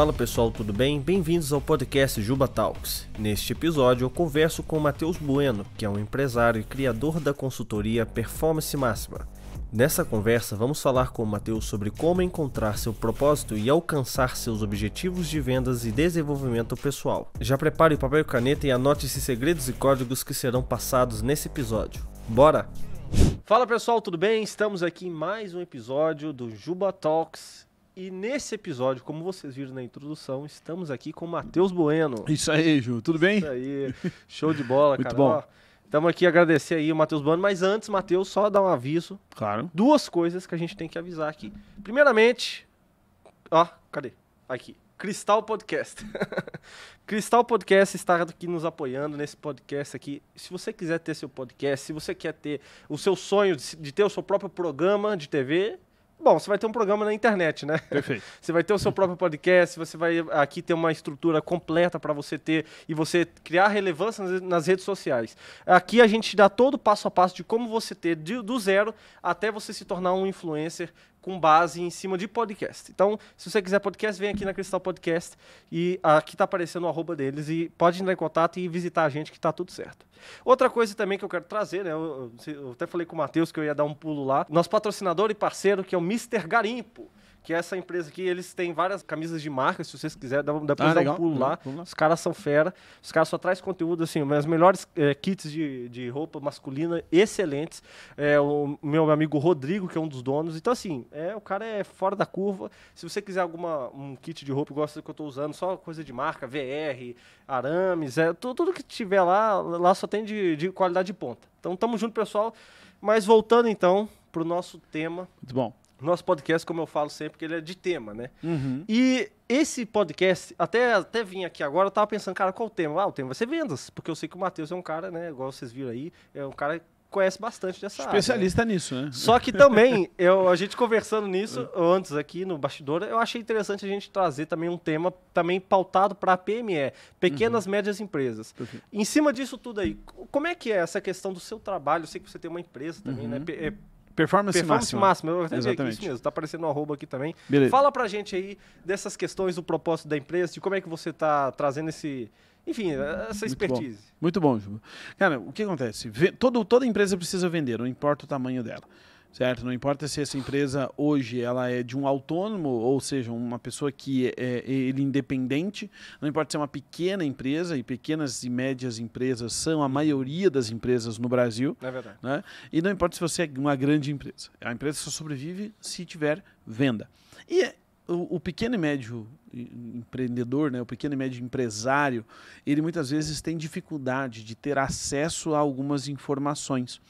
Fala pessoal, tudo bem? Bem-vindos ao podcast Juba Talks. Neste episódio eu converso com Matheus Bueno, que é um empresário e criador da consultoria Performance Máxima. Nessa conversa vamos falar com o Matheus sobre como encontrar seu propósito e alcançar seus objetivos de vendas e desenvolvimento pessoal. Já prepare o papel e caneta e anote esses segredos e códigos que serão passados nesse episódio. Bora! Fala pessoal, tudo bem? Estamos aqui em mais um episódio do Juba Talks e nesse episódio, como vocês viram na introdução, estamos aqui com o Matheus Bueno. Isso aí, Ju, tudo bem? Isso aí, show de bola, Muito cara. bom. Estamos aqui agradecer aí o Matheus Bueno, mas antes, Matheus, só dar um aviso. Claro. Duas coisas que a gente tem que avisar aqui. Primeiramente, ó, cadê? Aqui. Cristal Podcast. Cristal Podcast está aqui nos apoiando nesse podcast aqui. Se você quiser ter seu podcast, se você quer ter o seu sonho de de ter o seu próprio programa de TV, bom, você vai ter um programa na internet, né? Perfeito. Você vai ter o seu próprio podcast, você vai aqui ter uma estrutura completa para você ter e você criar relevância nas, redes sociais. Aqui a gente dá todo o passo a passo de como você ter de- do zero até você se tornar um influencer com base em cima de podcast. Então, se você quiser podcast, vem aqui na Cristal Podcast e aqui tá aparecendo o arroba deles e pode entrar em contato e visitar a gente que tá tudo certo. Outra coisa também que eu quero trazer, né? Eu- eu até falei com o Matheus que eu ia dar um pulo lá. Nosso patrocinador e parceiro, que é o Mr. Garimpo. Que é essa empresa aqui, eles têm várias camisas de marca, se vocês quiserem, dá, dá pra Ah, dar um pulo lá. Lá. Os caras são fera. Os caras só trazem conteúdo, assim, as melhores eh, kits de, de roupa masculina excelentes. É, o meu amigo Rodrigo, que é um dos donos. Então, assim, é, o cara é fora da curva. Se você quiser alguma um kit de roupa igual esse que eu tô usando, só coisa de marca, VR, arames, é, tu- tudo que tiver lá, lá só tem de, de qualidade de ponta. Então, tamo junto, pessoal. Mas voltando, então, pro nosso tema. Muito bom. Nosso podcast, como eu falo sempre, que ele é de tema, né? Uhum. E esse podcast, até, até vim aqui agora, eu tava pensando, cara, qual o tema? Ah, o tema vai ser vendas, porque eu sei que o Matheus é um cara, né, igual vocês viram aí, é um cara que conhece bastante dessa área. né? Especialista nisso, né? Só que também, eu, a gente conversando nisso antes aqui no bastidor, eu achei interessante a gente trazer também um tema também pautado para a PME, pequenas e médias empresas. Perfeito. Em cima disso tudo aí, como é que é essa questão do seu trabalho? Eu sei que você tem uma empresa também, né? Pe- é Performance, Performance máxima. máxima, eu aqui, Exatamente. isso mesmo, tá aparecendo no arroba aqui também. Beleza. Fala pra gente aí dessas questões do propósito da empresa, de como é que você tá trazendo esse, enfim, essa Muito bom. expertise. Muito bom, Ju. Cara, o que acontece? Todo, toda empresa precisa vender, não importa o tamanho dela. Certo? Não importa se essa empresa hoje ela é de um autônomo, ou seja, uma pessoa que é, é ele independente, não importa se é uma pequena empresa, e pequenas e médias empresas são a maioria das empresas no Brasil, é verdade? né? E não importa se você é uma grande empresa. A empresa só sobrevive se tiver venda. E é, o, o pequeno e médio empreendedor, né, o pequeno e médio empresário, ele muitas vezes tem dificuldade de ter acesso a algumas informações.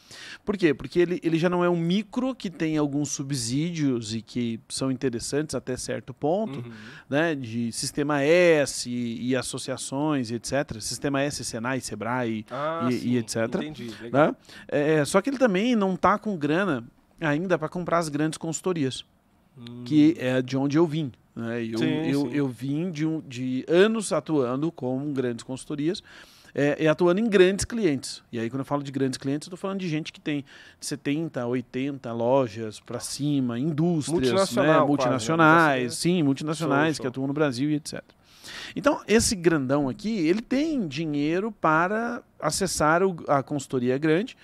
Por quê? Porque ele, ele já não é um micro que tem alguns subsídios e que são interessantes até certo ponto, Uhum. né, de sistema S e, e associações, etc. Sistema S, Senai, Sebrae, Ah, E- e etc. Entendi, legal. né? É, só que ele também não está com grana ainda para comprar as grandes consultorias, Hum. que é de onde eu vim. Né? Eu, Sim, eu, sim. eu vim de, um- de anos atuando com grandes consultorias é, e atuando em grandes clientes. E aí, quando eu falo de grandes clientes, eu estou falando de gente que tem 70, 80 lojas para cima, indústrias, Multinacional, né? quase, né? multinacionais, Você- sim, multinacionais Show, que show. atuam no Brasil e etc. Então, esse grandão aqui, ele tem dinheiro para acessar o- a consultoria grande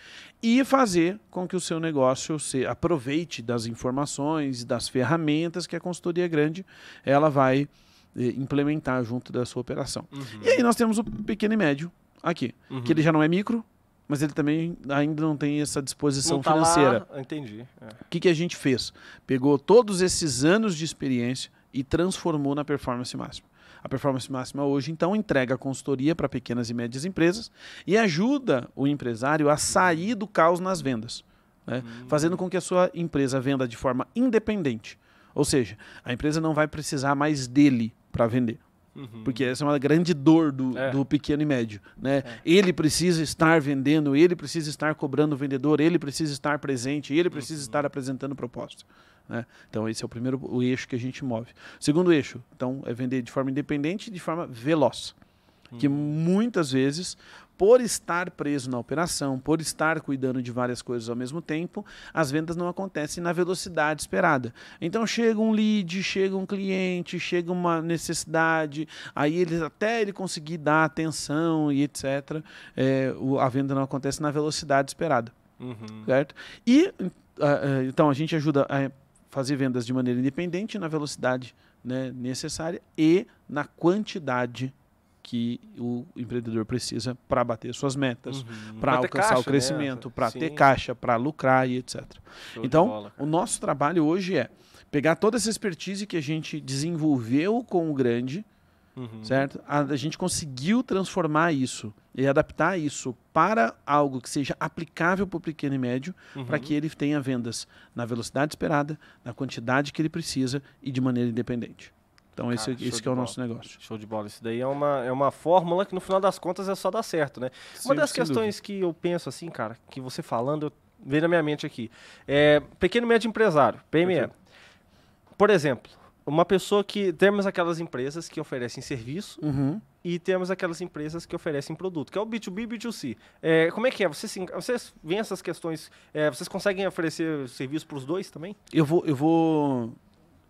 e fazer com que o seu negócio se aproveite das informações, das ferramentas que a consultoria grande ela vai eh, implementar junto da sua operação. Uhum. E aí nós temos o pequeno e médio aqui, Uhum. que ele já não é micro, mas ele também ainda não tem essa disposição tá lá- financeira. Entendi. é. O que, que a gente fez? Pegou todos esses anos de experiência e transformou na performance máxima. A performance máxima hoje, então, entrega consultoria para pequenas e médias empresas e ajuda o empresário a sair do caos nas vendas, né? fazendo com que a sua empresa venda de forma independente. Ou seja, a empresa não vai precisar mais dele para vender. Uhum. Porque essa é uma grande dor do, É. do pequeno e médio. Né? Ele precisa estar vendendo, ele precisa estar cobrando o vendedor, ele precisa estar presente, ele precisa estar apresentando proposta. Né? Então, esse é o primeiro o eixo que a gente move. Segundo eixo, então, é vender de forma independente e de forma veloz. Que muitas vezes por estar preso na operação, por estar cuidando de várias coisas ao mesmo tempo, as vendas não acontecem na velocidade esperada. Então chega um lead, chega um cliente, chega uma necessidade, aí ele até ele conseguir dar atenção e etc, é, o, a venda não acontece na velocidade esperada, Uhum. certo? E ah, ah, então a gente ajuda a fazer vendas de maneira independente na velocidade né, necessária e na quantidade que o empreendedor precisa para bater suas metas, Uhum. para alcançar caixa, o crescimento, né? para ter caixa, para lucrar e etc. Show Então, bola, o nosso trabalho hoje é pegar toda essa expertise que a gente desenvolveu com o grande, Uhum. certo? A, a gente conseguiu transformar isso e adaptar isso para algo que seja aplicável para o pequeno e médio, para Uhum. que ele tenha vendas na velocidade esperada, na quantidade que ele precisa e de maneira independente. Então, esse, Cara, esse de que é o bola. nosso negócio. Show de bola. Isso daí é uma, é uma fórmula que no final das contas é só dar certo, né? Uma Sim, das sem questões que eu penso assim, cara, que você falando, veio na minha mente aqui. É pequeno e médio empresário, PME. Perfeito. Por exemplo, uma pessoa que. Temos aquelas empresas que oferecem serviço Uhum. e temos aquelas empresas que oferecem produto, que é o B2B e B2C. É, como é que é? Vocês, vocês veem essas questões. é, vocês conseguem oferecer serviço para os dois também? Eu vou, eu vou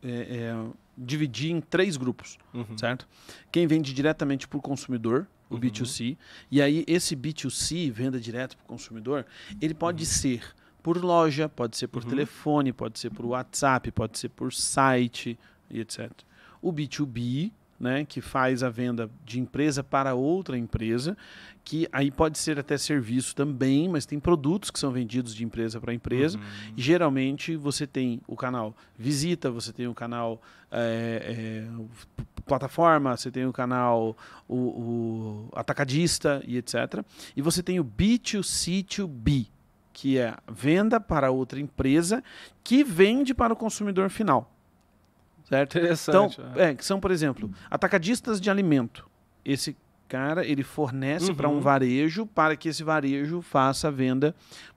é, é, dividir em três grupos, Uhum. certo? Quem vende diretamente para o consumidor, o Uhum. B2C, e aí esse B2C, venda direto para o consumidor, ele pode Uhum. ser por loja, pode ser por Uhum. telefone, pode ser por WhatsApp, pode ser por site e etc. O B2B, né, que faz a venda de empresa para outra empresa, que aí pode ser até serviço também, mas tem produtos que são vendidos de empresa para empresa. Uhum. E geralmente você tem o canal visita, você tem o canal é, é, plataforma, você tem o canal o, o atacadista e etc. E você tem o B2C2B, que é venda para outra empresa que vende para o consumidor final. Certo? Então, Interessante. é. é, que são, por exemplo, atacadistas de alimento. Esse cara, ele fornece para um Uhum. varejo para que esse varejo faça a venda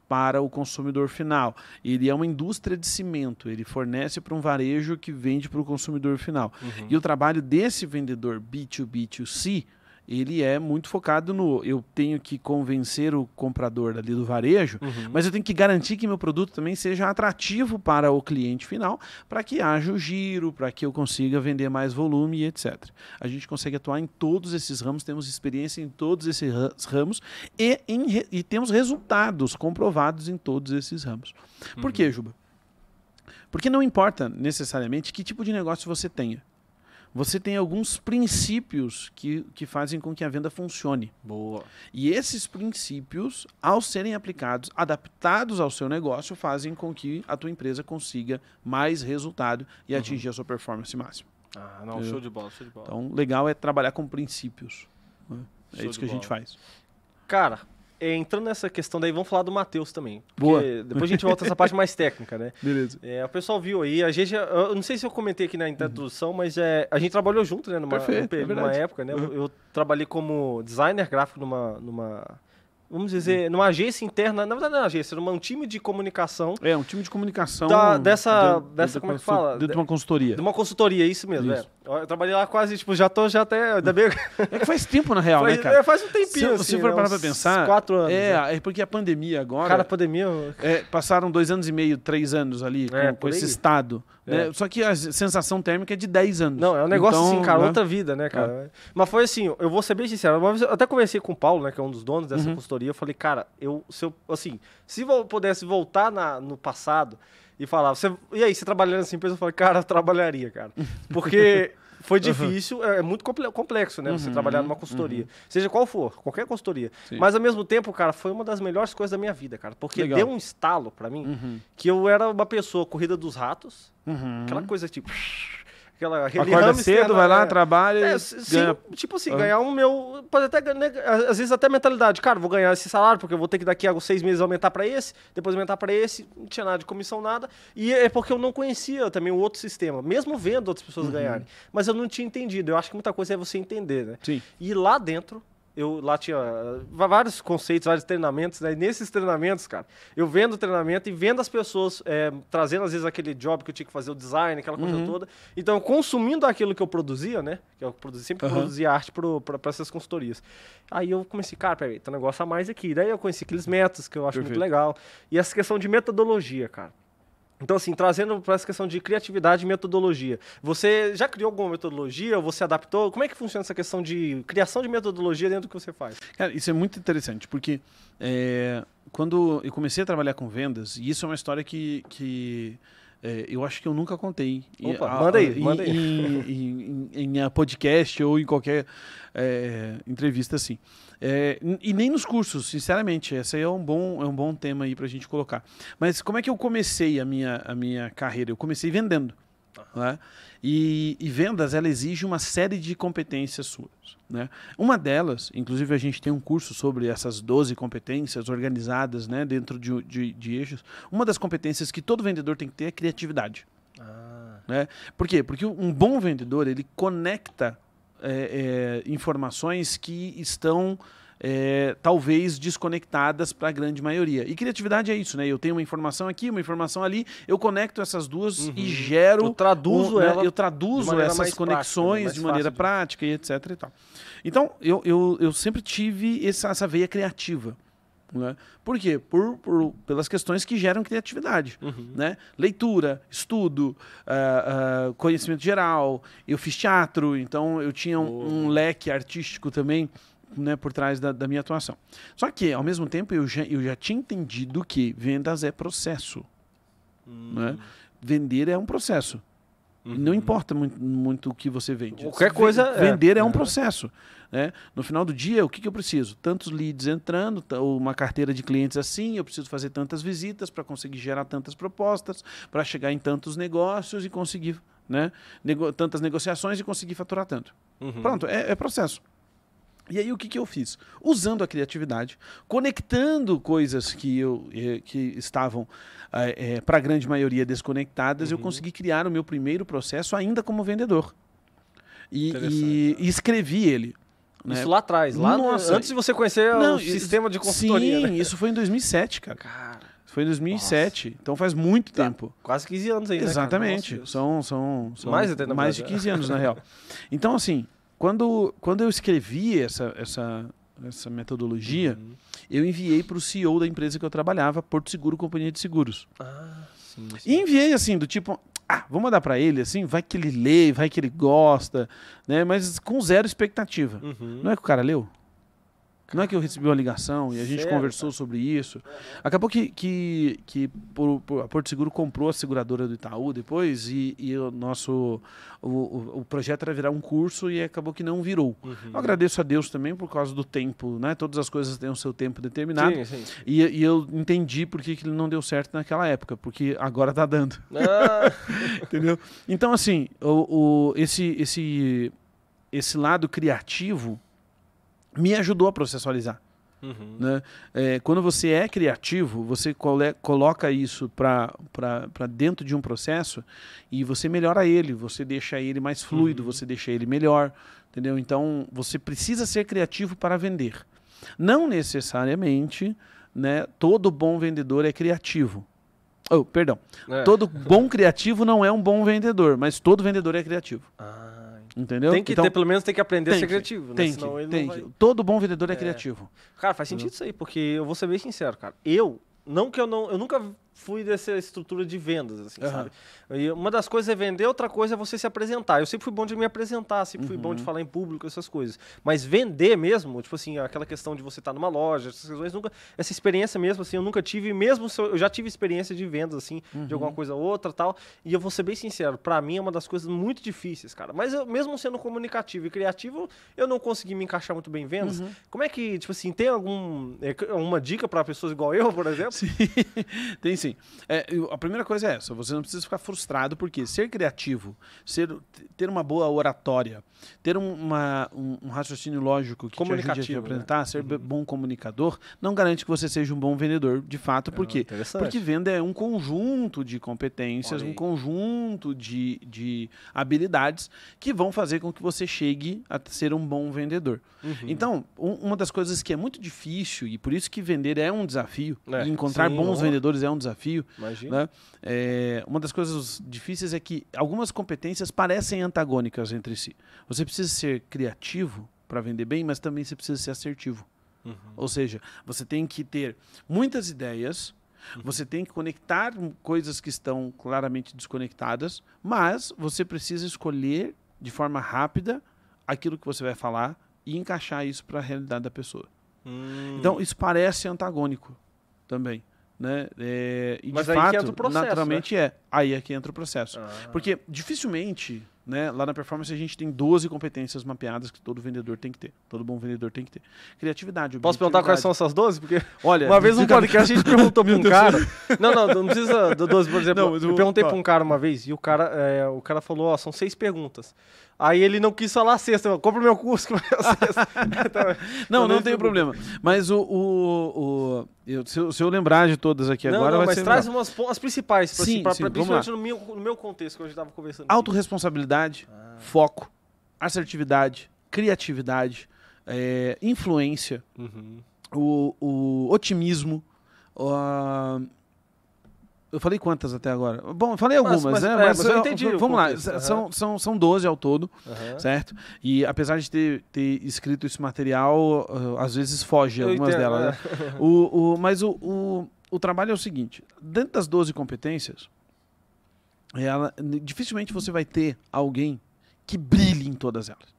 para o consumidor final. Ele é uma indústria de cimento, ele fornece para um varejo que vende para o consumidor final. Uhum. E o trabalho desse vendedor B2B2C, ele é muito focado no eu tenho que convencer o comprador ali do varejo, Uhum. mas eu tenho que garantir que meu produto também seja atrativo para o cliente final, para que haja o giro, para que eu consiga vender mais volume e etc. A gente consegue atuar em todos esses ramos, temos experiência em todos esses ra- ramos e, em e temos resultados comprovados em todos esses ramos. Por quê, Juba? Porque não importa necessariamente que tipo de negócio você tenha. Você tem alguns princípios que, que fazem com que a venda funcione. Boa. E esses princípios, ao serem aplicados, adaptados ao seu negócio, fazem com que a tua empresa consiga mais resultado e atingir a sua performance máxima. Ah, não, show de bola, show de bola. Então, legal é trabalhar com princípios. né? É isso que a gente bola. faz. Cara, entrando nessa questão daí, vamos falar do Matheus também. Boa. Depois a gente volta nessa parte mais técnica, né? Beleza. É, o pessoal viu aí, a gente, eu não sei se eu comentei aqui na introdução, mas é, a gente trabalhou junto, né, numa, Perfeito, é numa verdade. época, né? Uhum. Eu, eu trabalhei como designer gráfico numa, numa, vamos dizer, numa agência interna, na verdade não é uma agência, era um time de comunicação É, um time de comunicação. Da- dessa- dentro- dessa- dentro como é que fala? Dentro de uma consultoria. de uma consultoria, isso mesmo, Isso. é. Eu trabalhei lá quase, tipo, já tô já até, ainda bem, É que faz tempo, na real, faz, né, cara? é, faz um tempinho, Se, assim, se for né, parar pra pensar. quatro anos. É, né? é porque a pandemia agora. Cara, a pandemia, É, passaram dois anos e meio, três anos ali com, É, com por esse estado. Né? É. Só que a sensação térmica é de 10 anos. Não, é um negócio Então, assim, cara, né? outra vida, né, cara? Mas foi assim, eu vou ser bem sincero. Eu até conversei com o Paulo, né, que é um dos donos dessa Uhum. consultoria. Eu falei, cara, eu, se eu, assim, se eu pudesse voltar na, no passado e falar, você, e aí, você trabalhando nessa empresa? Eu falei, cara, eu trabalharia, cara. Porque foi difícil, é, é muito comple- complexo, né, você Uhum, trabalhar numa consultoria. Seja qual for, qualquer consultoria. Sim. Mas ao mesmo tempo, cara, foi uma das melhores coisas da minha vida, cara. Porque Legal. deu um estalo pra mim Uhum. que eu era uma pessoa corrida dos ratos, Uhum. aquela coisa tipo. Aquela, Acorda cedo, vai lá, é, trabalha é, e sim, ganha. tipo assim, Aham. ganhar um meu. Pode até ganhar, né, às vezes até mentalidade. Cara, vou ganhar esse salário, porque eu vou ter que daqui a seis meses aumentar pra esse, depois aumentar pra esse, não tinha nada de comissão, nada. E é porque eu não conhecia também o outro sistema, mesmo vendo outras pessoas Uhum. ganharem. Mas eu não tinha entendido. Eu acho que muita coisa é você entender, né? Sim. E lá dentro, eu lá tinha uh, vários conceitos, vários treinamentos, né? E nesses treinamentos, cara, eu vendo o treinamento e vendo as pessoas é, trazendo às vezes aquele job que eu tinha que fazer o design, aquela coisa Uhum. toda. Então, consumindo aquilo que eu produzia, né? Que eu produzi, sempre Aham. produzia arte para essas consultorias. Aí eu comecei, cara, peraí, tem um negócio a mais aqui. Daí eu conheci aqueles métodos que eu acho Perfeito. muito legal. E essa questão de metodologia, cara. Então, assim, trazendo para essa questão de criatividade e metodologia. Você já criou alguma metodologia? Você adaptou? Como é que funciona essa questão de criação de metodologia dentro do que você faz? Cara, isso é muito interessante, porque é, quando eu comecei a trabalhar com vendas, e isso é uma história que, que é, eu acho que eu nunca contei. em- Opa, a- manda aí, em, manda aí. Em, em- em- em a podcast ou em qualquer é, entrevista assim. É, e nem nos cursos, sinceramente. Esse aí é um bom, é um bom tema aí pra gente colocar. Mas como é que eu comecei a minha, a minha carreira? Eu comecei vendendo. Né? E, e vendas, ela exige uma série de competências suas. Né? Uma delas, inclusive a gente tem um curso sobre essas 12 competências organizadas né, dentro de, de, de eixos. Uma das competências que todo vendedor tem que ter é criatividade. Né? Por quê? Porque um bom vendedor, ele conecta é, é, informações que estão é, talvez desconectadas para a grande maioria. E criatividade é isso, né? Eu tenho uma informação aqui, uma informação ali, eu conecto essas duas Uhum. e gero. Eu traduzo um, né, ela eu traduzo essas prática, conexões mais de maneira de- prática e etc. E tal. Então, eu, eu, eu sempre tive essa, essa veia criativa. Né? Por quê? Por, por- pelas questões que geram criatividade. Uhum. Né? Leitura, estudo, ah, ah, conhecimento geral. Eu fiz teatro, então eu tinha um, um leque artístico também né, por trás da, da minha atuação. Só que, ao mesmo tempo, eu já, eu já tinha entendido que vendas é processo. Né? Vender é um processo. Não importa muito, muito o que você vende. Uhum. Qualquer coisa é. Vender é um É. processo. Né? No final do dia, o que, que eu preciso? Tantos leads entrando, uma carteira de clientes assim, eu preciso fazer tantas visitas para conseguir gerar tantas propostas, para chegar em tantos negócios e conseguir né, nego- tantas negociações e conseguir faturar tanto. Uhum. Pronto, é, é processo. E aí o que, que eu fiz? Usando a criatividade, conectando coisas que, eu, eh, que estavam para a grande maioria desconectadas, eu Uhum. consegui criar o meu primeiro processo ainda como vendedor. E, e- e escrevi ele. né? Isso lá atrás, lá no- Nossa. antes de você conhecer Não, o isso- sistema de consultoria. Sim, né? isso foi em 2007, cara. Cara, Foi em 2007. Então faz muito Tá. tempo. quase 15 anos aí, né? Exatamente. Nossa, são, são, são Mais mais de verdade. 15 anos, na real. Então, assim, quando, quando eu escrevi essa, essa, essa metodologia, Uhum. eu enviei para o CEO da empresa que eu trabalhava, Porto Seguro Companhia de Seguros. Ah, sim. sim. E enviei assim, do tipo, ah, vou mandar para ele, assim, vai que ele lê, vai que ele gosta, né? Mas com zero expectativa. Uhum. Não é que o cara leu? Não é que eu recebi uma ligação e a gente Sério, conversou sobre isso. Acabou que, que, que por- por- a Porto Seguro comprou a seguradora do Itaú depois e, e o nosso o, o, o projeto era virar um curso e acabou que não virou. Uhum. Eu agradeço a Deus também por causa do tempo, né? Todas as coisas têm o seu tempo determinado. Sim, sim. E, e eu entendi por que, que ele não deu certo naquela época, porque agora tá dando. Ah, Entendeu? Então, assim, o, o- esse, esse, esse lado criativo me ajudou a processualizar. uhum. Né? É, quando você é criativo, você cole- coloca isso para dentro de um processo e você melhora ele, você deixa ele mais fluido, Uhum. você deixa ele melhor. Entendeu? Então, você precisa ser criativo para vender. Não necessariamente né, todo bom vendedor é criativo. Oh, perdão. É. Todo bom criativo não é um bom vendedor, mas todo vendedor é criativo. Ah, Entendeu? tem que Então, ter, pelo menos tem que aprender a tem ser que, criativo, né? Tem Senão que, ele tem vai... Todo bom vendedor é, É. criativo. Cara, faz sentido isso aí, porque eu vou ser bem sincero, cara. Eu, não que eu não, eu nunca fui dessa estrutura de vendas, assim, Aham. sabe? E uma das coisas é vender, outra coisa é você se apresentar. Eu sempre fui bom de me apresentar, sempre fui Uhum. bom de falar em público, essas coisas. Mas vender mesmo, tipo assim, aquela questão de você estar numa loja, essas questões, nunca, essa experiência mesmo, assim, eu nunca tive, mesmo eu, eu já tive experiência de vendas, assim, de Uhum. alguma coisa ou outra tal. E eu vou ser bem sincero, pra mim é uma das coisas muito difíceis, cara. Mas eu, mesmo sendo comunicativo e criativo, eu não consegui me encaixar muito bem em vendas. Uhum. Como é que, tipo assim, tem algum, é, uma dica pra pessoas igual eu, por exemplo? Sim, tem sim. Assim, é, a primeira coisa é essa, você não precisa ficar frustrado, porque ser criativo, ser, ter uma boa oratória, ter um, uma, um, um raciocínio lógico que te ajude a te Comunicativo, né? apresentar, ser be- bom comunicador, não garante que você seja um bom vendedor de fato, por quê? Porque venda é um conjunto de competências, um conjunto de, de habilidades que vão fazer com que você chegue a ser um bom vendedor. Uhum. Então, um- uma das coisas que é muito difícil, e por isso que vender é um desafio, É, encontrar sim, bons vendedores é um desafio, Imagina. né? É, uma das coisas difíceis é que algumas competências parecem antagônicas entre si. Você precisa ser criativo para vender bem, mas também você precisa ser assertivo. Uhum. Ou seja, você tem que ter muitas ideias, Uhum. você tem que conectar coisas que estão claramente desconectadas, mas você precisa escolher de forma rápida aquilo que você vai falar e encaixar isso para a realidade da pessoa. Hum. Então, isso parece antagônico também. Né? É, e Mas de aí que fato, entra o processo, naturalmente é. Aí é que entra o processo. Ah. Porque dificilmente, né, lá na performance a gente tem 12 competências mapeadas que todo vendedor tem que ter. Todo bom vendedor tem que ter. Criatividade, Posso perguntar quais são essas 12? Porque Olha, uma vez fica- podcast a gente perguntou pra um cara. Não, não, não precisa do 12, por exemplo. Não, eu o- perguntei ó. pra um cara uma vez e o cara, é, o cara falou: Ó, são seis perguntas. Aí ele não quis falar sexta. Eu, Compra o meu curso que vai sexta. Então, Não, não tem eu- problema. Mas o. o, o- eu- se, eu, se eu lembrar de todas aqui não, agora, não, vai mas ser. traz umas as principais, pra, Sim, assim, pra- sim, pra- principalmente no meu, no meu contexto que a gente tava conversando. Autoresponsabilidade, Ah. foco, assertividade, criatividade, é, influência, Uhum. o, o otimismo. a- eu falei quantas até agora? Bom, eu falei Mas- algumas, mas- né? é, mas eu entendi o Vamos lá, aham. são, são, são 12 ao todo, Aham. certo? E apesar de ter, ter escrito esse material, uh, às vezes foge Eu algumas entendo, delas. é. né? O, o, mas o, o, o trabalho é o seguinte: dentro das 12 competências, ela, dificilmente você vai ter alguém que brilhe em todas elas.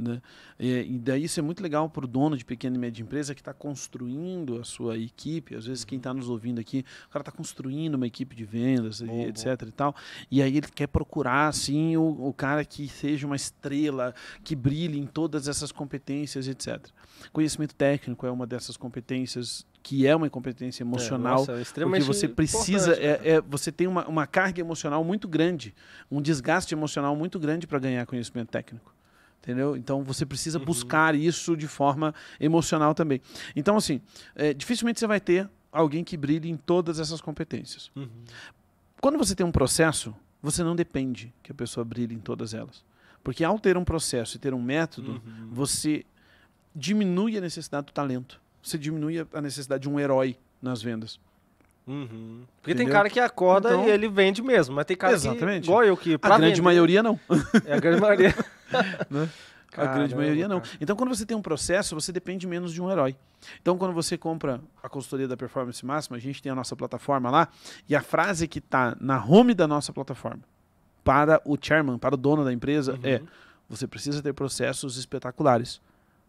Né? E, e daí isso é muito legal para o dono de pequena e média empresa que está construindo a sua equipe. Às vezes quem está nos ouvindo aqui, o cara está construindo uma equipe de vendas, e Boa, etc. E, tal, e aí ele quer procurar assim o, o cara que seja uma estrela, que brilhe em todas essas competências, etc. Conhecimento técnico é uma dessas competências que é uma competência emocional. nossa, é Porque extremamente você precisa, é, é- você tem uma, uma carga emocional muito grande, um desgaste emocional muito grande para ganhar conhecimento técnico. Entendeu? Então você precisa Uhum. buscar isso de forma emocional também. Então, assim, é, dificilmente você vai ter alguém que brilhe em todas essas competências. Uhum. Quando você tem um processo, você não depende que a pessoa brilhe em todas elas. Porque ao ter um processo e ter um método, Uhum. você diminui a necessidade do talento. Você diminui a- necessidade de um herói nas vendas. Uhum. Porque tem Entendeu? cara que acorda Então- e ele vende mesmo, mas tem cara Exatamente. que, igual eu, que A grande vender- maioria não. É a grande maioria. a grande maioria não. Então, quando você tem um processo, você depende menos de um herói. Então, quando você compra a consultoria da Performance Máxima, a gente tem a nossa plataforma lá, e a frase que está na home da nossa plataforma para o chairman, para o dono da empresa, Uhum. é: você precisa ter processos espetaculares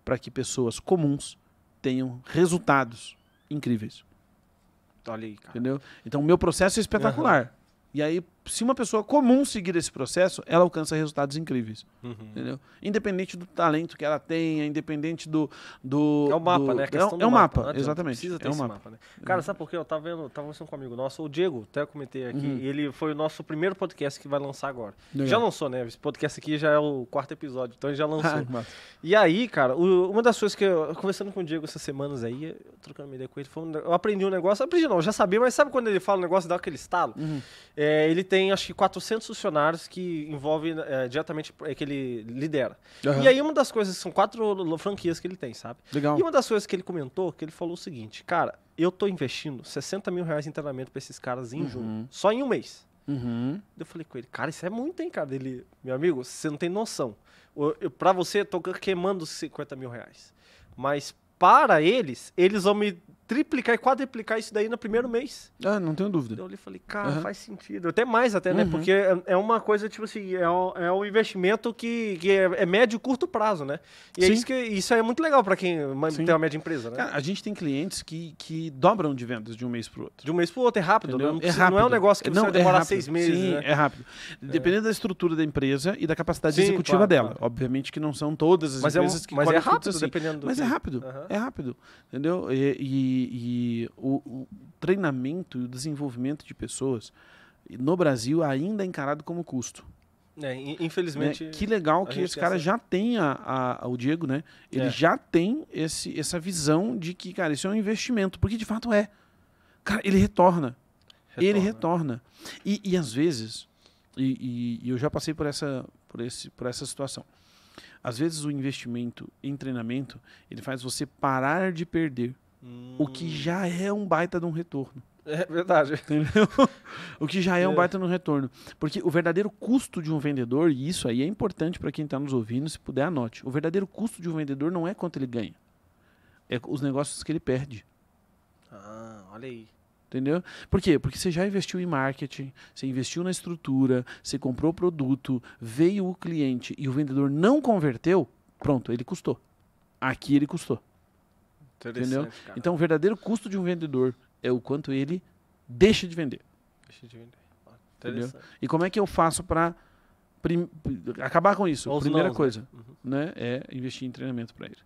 para que pessoas comuns tenham resultados incríveis. Olha aí, cara. Entendeu? Então, o meu processo é espetacular. E aí, se uma pessoa comum seguir esse processo, ela alcança resultados incríveis. Uhum. Entendeu? Independente do talento que ela tenha, independente do. do É o mapa, do- né? A é, questão do é um mapa, não adianta, exatamente. Precisa ter é um esse mapa. mapa, né? Cara, sabe por quê? Eu tava vendo, tava conversando com um amigo nosso, o Diego, até comentei aqui, Uhum. ele foi o nosso primeiro podcast que vai lançar agora. Legal. Já lançou, né? Esse podcast aqui já é o quarto episódio, então ele já lançou. Ah, massa. E aí, cara, o- uma das coisas que eu, conversando com o Diego essas semanas aí, eu, trocando uma ideia com ele, foi um- eu aprendi um negócio, aprendi não, eu já sabia, mas sabe quando ele fala um negócio e dá aquele estalo? Uhum. É, ele tem, acho que 400 funcionários que envolve é, diretamente, é, que ele lidera. Aham. E aí uma das coisas, são quatro franquias que ele tem, sabe? Legal. E uma das coisas que ele comentou, que ele falou o seguinte, cara, eu tô investindo 60 mil reais em treinamento pra esses caras em Uhum. junho, só em um mês. Uhum. Eu falei com ele, cara, isso é muito, hein, cara? Ele, meu amigo, você não tem noção. Pra você, eu tô queimando 50 mil reais. Mas para eles, eles vão me triplicar e quadriplicar isso daí no primeiro mês. Ah, não tenho dúvida. Eu olhei e falei, cara, Aham. faz sentido. Até mais até, né? Uhum. Porque é, é uma coisa, tipo assim, é um, é um investimento que, que é, é médio e curto prazo, né? E é isso, que, isso é muito legal pra quem Sim. tem uma média empresa, né? Cara, a gente tem clientes que, que dobram de vendas de um mês para o outro. De um mês pro outro é rápido, né? Não, é precisa- rápido. não é um negócio que Não, vai é demorar seis meses, Sim, né? é rápido. Dependendo da estrutura da empresa e da capacidade Sim, executiva claro, dela. claro. Obviamente que não são todas as Mas é, um- empresas que mas é colhem frutos rápido, assim. dependendo do Mas que- é rápido, Aham. é rápido, entendeu? E, e o, o treinamento e o desenvolvimento de pessoas no Brasil ainda é encarado como custo. É, in- infelizmente. né? Que legal que esse cara essa- já tem a, a- o Diego, né? Ele É. já tem esse, essa visão de que, cara, isso é um investimento, porque de fato é. Cara, ele retorna. Ele retorna. E, e às vezes, e, e- e eu já passei por essa, por, esse, por essa situação. Às vezes o investimento em treinamento, ele faz você parar de perder, o que Hum, já é um baita de um retorno. É verdade. Entendeu? o que já é um É. baita no retorno. Porque o verdadeiro custo de um vendedor, e isso aí é importante para quem está nos ouvindo, se puder anote. O verdadeiro custo de um vendedor não é quanto ele ganha, é os negócios que ele perde. Ah, olha aí. Entendeu? Por quê? Porque você já investiu em marketing, você investiu na estrutura, você comprou o produto, veio o cliente e o vendedor não converteu, pronto, ele custou. Aqui ele custou. Interessante, cara. Então, o verdadeiro custo de um vendedor é o quanto ele deixa de vender. Deixa de vender. Ó, Entendeu? E como é que eu faço para acabar com isso? Os Primeira nãos, né? coisa, Uhum. né, é investir em treinamento para ele.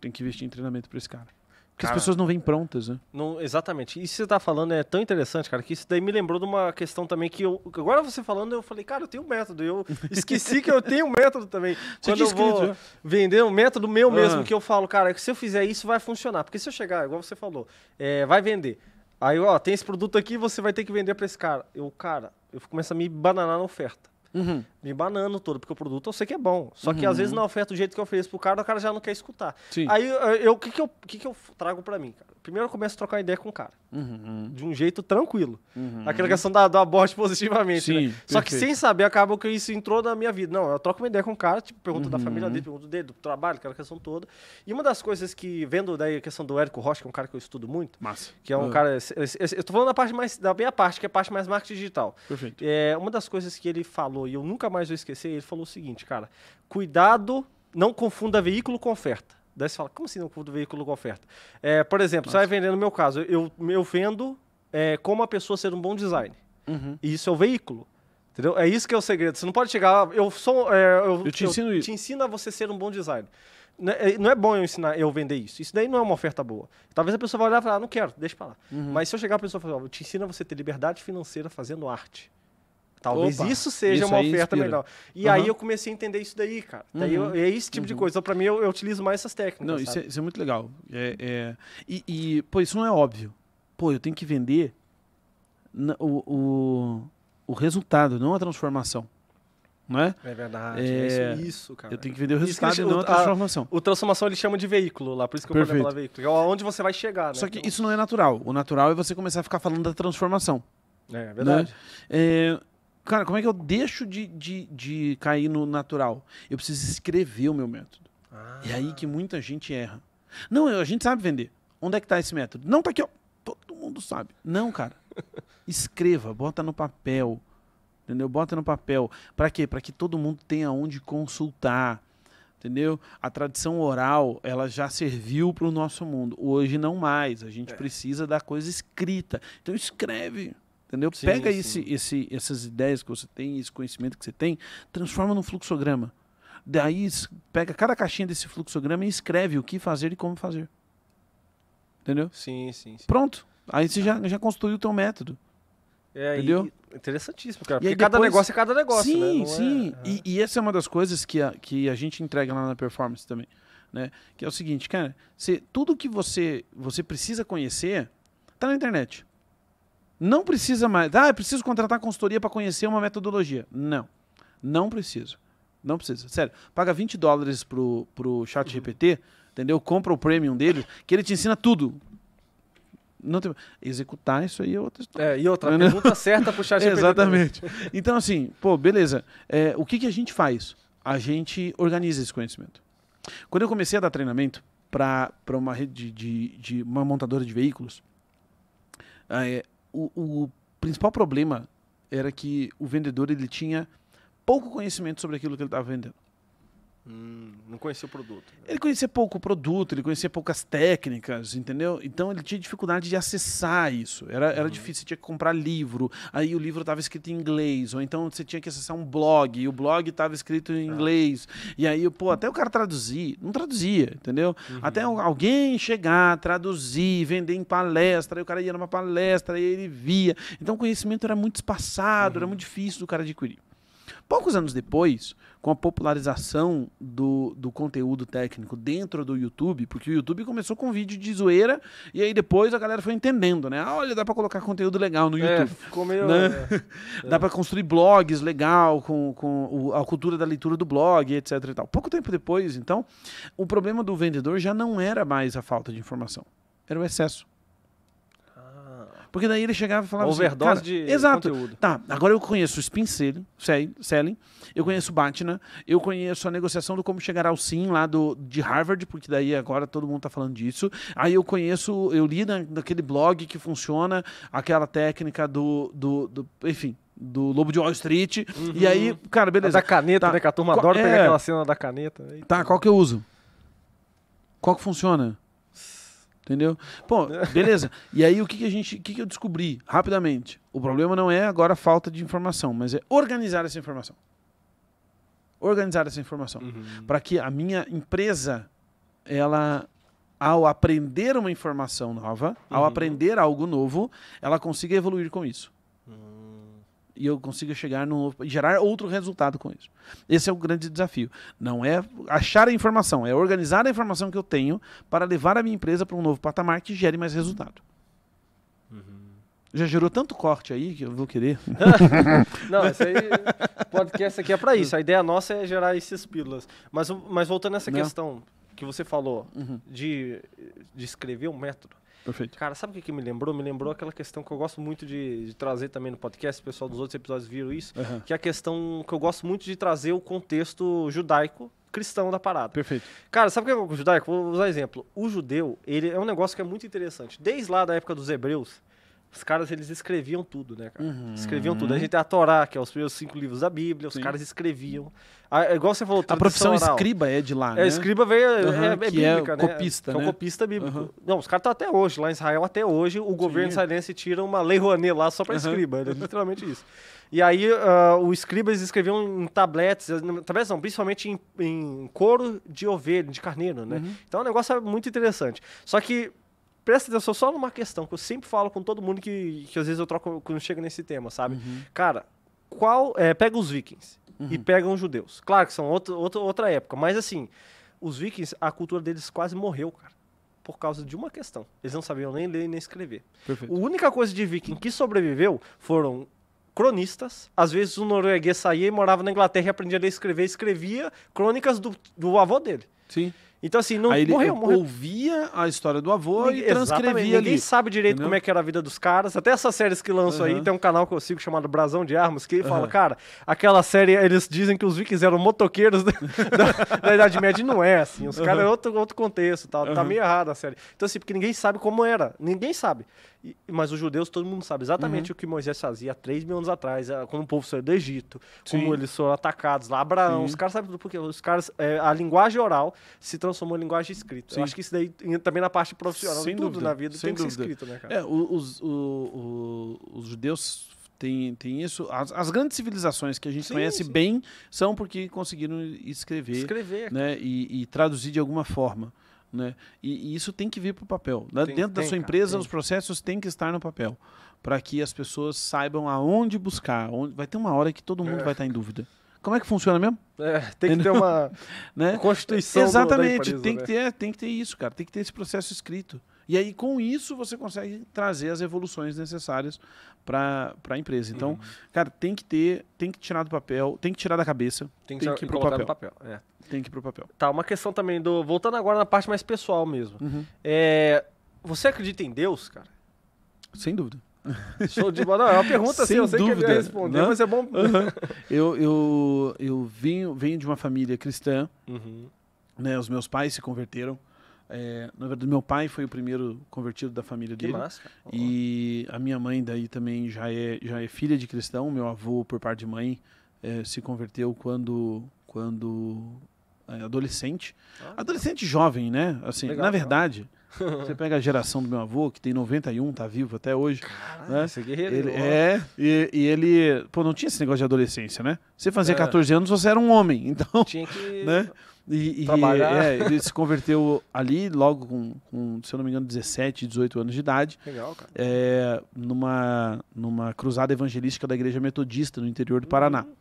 Tem que investir em treinamento para esse cara. Porque Cara, as pessoas não vêm prontas, né? Não, exatamente. Isso que você tá falando é tão interessante, cara, que isso daí me lembrou de uma questão também que eu. Agora você falando, eu falei, cara, eu tenho um método. Eu esqueci que eu tenho um método também. Você Quando tinha eu vou escrito já. vender um método meu mesmo, Aham. que eu falo, cara, que se eu fizer isso vai funcionar. Porque se eu chegar, igual você falou, é, vai vender. Aí, ó, tem esse produto aqui, você vai ter que vender pra esse cara. Eu, cara, eu começo a me bananar na oferta. Uhum. Me banando todo, porque o produto eu sei que é bom. Só que às vezes na oferta, do jeito que eu ofereço pro cara, o cara já não quer escutar. Sim. Aí, o que, que, eu, que, que eu trago pra mim, cara? Primeiro eu começo a trocar ideia com o cara, Uhum. de um jeito tranquilo. Uhum. Aquela questão da, do aborte positivamente, Sim, né? Só que sem saber, acaba que isso entrou na minha vida. Não, eu troco uma ideia com o cara, tipo, pergunto da Uhum. família dele, pergunto dele, do trabalho, aquela questão toda. E uma das coisas que, vendo daí a questão do Érico Rocha, que é um cara que eu estudo muito, Massa. que é um Ah, cara... eu tô falando da parte mais, da minha parte, que é a parte mais marketing digital. Perfeito. É, uma das coisas que ele falou, e eu nunca mais vou esquecer, ele falou o seguinte, cara, cuidado, não confunda veículo com oferta. Daí você fala, como assim não confunda veículo com oferta? É, por exemplo, você vai vender no meu caso, eu, eu vendo é, como a pessoa ser um bom design. Uhum. E isso é o veículo. Entendeu? É isso que é o segredo. Você não pode chegar. Eu sou. é, eu, Eu te ensino isso. te ensino a você ser um bom design. Não é, não é bom eu ensinar eu vender isso. Isso daí não é uma oferta boa. Talvez a pessoa vai olhar e falar, ah, não quero, deixa pra lá. Uhum. Mas se eu chegar a pessoa e falar, eu te ensino a você ter liberdade financeira fazendo arte. Talvez Opa, isso seja isso uma oferta inspira. melhor. E Aham. aí eu comecei a entender isso daí, cara. Daí Uhum. eu- é esse tipo de coisa. Então, pra mim, eu, eu utilizo mais essas técnicas. Não, isso é, isso é muito legal. É, é- E, e, pô, isso não é óbvio. Pô, eu tenho que vender o, o, o resultado, não a transformação. Não é? É verdade. É, É, isso, cara. Eu tenho que vender o Isso resultado e não a o- a- transformação. O transformação ele chama de veículo lá, por isso que eu falei Perfeito. veículo. É onde você vai chegar, né? Só que Então, isso não é natural. O natural é você começar a ficar falando da transformação. É verdade. É, cara, como é que eu deixo de, de, de cair no natural? Eu preciso escrever o meu método. Ah, É aí que muita gente erra. Não, a gente sabe vender. Onde é que está esse método? Não, tá aqui, ó. Todo mundo sabe. Não, cara. Escreva, bota no papel. Entendeu? Bota no papel. Para quê? Para que todo mundo tenha onde consultar. Entendeu? A tradição oral, ela já serviu para o nosso mundo. Hoje não mais. A gente É. precisa da coisa escrita. Então escreve. Entendeu? Sim, Pega sim. Esse, esse, essas ideias que você tem, esse conhecimento que você tem, transforma num fluxograma. Daí pega cada caixinha desse fluxograma e escreve o que fazer e como fazer. Entendeu? Sim, sim, sim. Pronto. Aí você já, já construiu o teu método. É, Entendeu? e- interessantíssimo, cara. E Porque cada depois- negócio é cada negócio, sim, né? É- sim. é. E, e essa é uma das coisas que a, que a gente entrega lá na performance também. Né? Que é o seguinte, cara, você, tudo que você, você precisa conhecer tá na internet. Não precisa mais. Ah, eu preciso contratar consultoria para conhecer uma metodologia. Não. Não precisa. Não precisa. Sério. Paga 20 dólares pro, pro chat GPT, entendeu? Compra o premium dele, que ele te ensina tudo. Não tem... Executar isso aí é outra história. É, e outra, pergunta certa pro chat GPT Exatamente. Então, assim, pô, beleza. É, o que, que a gente faz? A gente organiza esse conhecimento. Quando eu comecei a dar treinamento para uma rede de, de, de uma montadora de veículos, é, o, o principal problema era que o vendedor ele tinha pouco conhecimento sobre aquilo que ele estava vendendo. Hum, não conhecia o produto. Ele conhecia pouco o produto, ele conhecia poucas técnicas, entendeu? Então ele tinha dificuldade de acessar isso. Era, era difícil, você tinha que comprar livro, aí o livro estava escrito em inglês, ou então você tinha que acessar um blog, e o blog estava escrito em inglês. E aí, pô, até o cara traduzir, não traduzia, entendeu? Até al- alguém chegar, traduzir, vender em palestra, aí o cara ia numa palestra, aí ele via. Então o conhecimento era muito espaçado, era muito difícil do cara adquirir. Poucos anos depois, com a popularização do, do conteúdo técnico dentro do YouTube, porque o YouTube começou com vídeo de zoeira e aí depois a galera foi entendendo, né? Ah, olha, dá pra colocar conteúdo legal no É, YouTube. ficou meio. Né? é. Dá pra construir blogs legal com, com o- a cultura da leitura do blog, etc e tal. Pouco tempo depois, então, o problema do vendedor já não era mais a falta de informação, era o excesso. Porque daí ele chegava e falava assim, overdose cara, de exato. conteúdo. Tá, agora eu conheço o Spin Selling, sell- Selling, eu conheço o Batna, eu conheço a negociação do como chegar ao sim lá do, de Harvard, porque daí agora todo mundo tá falando disso. Aí eu conheço, eu li na, naquele blog que funciona aquela técnica do, do, do- enfim, do Lobo de Wall Street. E aí, cara, A beleza. da caneta, Tá. né? Que a turma adora pegar é. aquela cena da caneta. Eita. Tá, qual que eu uso? Qual que funciona? Entendeu? Pô, beleza. E aí o que, que a gente, o que, que eu descobri rapidamente? O problema não é agora a falta de informação, mas é organizar essa informação. Organizar essa informação Uhum. para que a minha empresa ela ao aprender uma informação nova, ao Uhum. aprender algo novo, ela consiga evoluir com isso Hum. E eu consiga chegar no gerar outro resultado com isso. Esse é o grande desafio. Não é achar a informação, é organizar a informação que eu tenho para levar a minha empresa para um novo patamar que gere mais resultado. Já gerou tanto corte aí que eu vou querer. Não, esse aí. podcast aqui é pra isso. A ideia nossa é gerar esses pílulas. Mas, mas voltando nessa Não. questão que você falou Uhum, de, de escrever um método. Perfeito. Cara, sabe o que, que me lembrou? Me lembrou aquela questão que eu gosto muito de, de trazer também no podcast, o pessoal dos outros episódios viram isso, Aham, que é a questão que eu gosto muito de trazer o contexto judaico cristão da parada. Perfeito. Cara, sabe o que é o judaico? Vou usar exemplo. O judeu, ele é um negócio que é muito interessante. Desde lá da época dos hebreus, os caras eles escreviam tudo, né, cara? Uhum. Escreviam tudo. A gente tem a Torá, que é os primeiros cinco livros da Bíblia, os Sim. caras escreviam. Ah, é igual você falou, A profissão oral. escriba é de lá, É, né? escriba veio, é- Aham, é, é que é bíblica, né? copista, é né? o copista bíblico. Aham. Não, os caras estão até hoje, lá em Israel, até hoje, o governo israelense tira uma lei Rouanet lá só pra Aham. escriba, é literalmente isso. E aí, ah, o escriba, eles escreviam em tabletes, tabletes não, principalmente em, em couro de ovelha, de carneiro, né? Uhum. Então é um negócio muito interessante. Só que, presta atenção só numa questão, que eu sempre falo com todo mundo que, que às vezes eu troco quando chega nesse tema, sabe? Uhum. Cara, qual. É, pega os vikings e Uhum. pega os judeus. Claro que são outro, outro, outra época, mas assim, os vikings, a cultura deles quase morreu, cara. Por causa de uma questão. Eles não sabiam nem ler nem escrever. Perfeito. A única coisa de viking que sobreviveu foram cronistas. Às vezes o norueguês saía e morava na Inglaterra e aprendia a ler e escrever. Escrevia crônicas do, do avô dele. Sim. Então, assim, não Aí ele morreu, morreu. ouvia a história do avô Ninguém- e transcrevia exatamente, Ninguém ali. sabe direito entendeu? como é que era a vida dos caras. Até essas séries que lançam aí, Aham. tem um canal que eu sigo chamado Brasão de Armas, que fala, Aham. cara, aquela série, eles dizem que os vikings eram motoqueiros da, da- da Idade Média e não é assim. Os caras Aham. é outro, outro contexto, tal. Tá Aham. meio errado a série. Então, assim, porque ninguém sabe como era. Ninguém sabe. E- mas os judeus, todo mundo sabe exatamente Uhum. o que Moisés fazia há 3 mil anos atrás, ah, como o povo saiu do Egito, como Sim. eles foram atacados lá, Abraão. Sim. Os caras sabem tudo, porque os caros, é, a linguagem oral se transformou em linguagem escrita. Sim. Eu acho que isso daí também na parte profissional. Sem tudo dúvida, na vida sem tem que ser dúvida. escrito, né, cara? É, os, o- o- os judeus têm, têm isso. As, as grandes civilizações que a gente Sim, conhece sim. bem são porque conseguiram escrever Escrever. né, e, e traduzir de alguma forma. Né? E, e isso tem que vir para o papel. né? Tem- Dentro da tem, sua cara, empresa, tem. os processos têm que estar no papel. Para que as pessoas saibam aonde buscar. Onde... Vai ter uma hora que todo mundo É. vai estar em dúvida. Como é que funciona mesmo? É, tem que ter uma Né? constituição do- da Exatamente, empresa, tem, né? que ter, tem que ter isso, cara. Tem que ter esse processo escrito. E aí, com isso, você consegue trazer as evoluções necessárias para a empresa. Então, Uhum. cara, tem que ter, tem que tirar do papel, tem que tirar da cabeça, tem tem que, que ir pro papel. papel. É. tem que ir pro papel. Tá, uma questão também do. Voltando agora na parte mais pessoal mesmo. Uhum. É, você acredita em Deus, cara? Sem dúvida. Show de bola. Não, é uma pergunta assim, Sem eu sei que dúvida, ele ia responder, né? mas é bom. Eu, eu, eu venho, venho de uma família cristã, Uhum. né? Os meus pais se converteram. É, na verdade, meu pai foi o primeiro convertido da família Que dele. massa. E a minha mãe daí também já é, já é filha de cristão. Meu avô, por parte de mãe, eh, se converteu quando, quando é, adolescente. Ah, Adolescente jovem, né? Assim, Legal, na verdade, você pega a geração do meu avô, que tem 91, tá vivo até hoje. né? Esse é guerreiro. Ele, é, e, e ele. Pô, não tinha esse negócio de adolescência, né? Você fazia É. 14 anos, você era um homem. Então, Tinha que. né? E, e, Trabalhar. é, ele se converteu ali logo com, com, se eu não me engano, 17, 18 anos de idade, Legal, cara. é, numa, numa cruzada evangelística da igreja metodista no interior do Paraná. Uhum.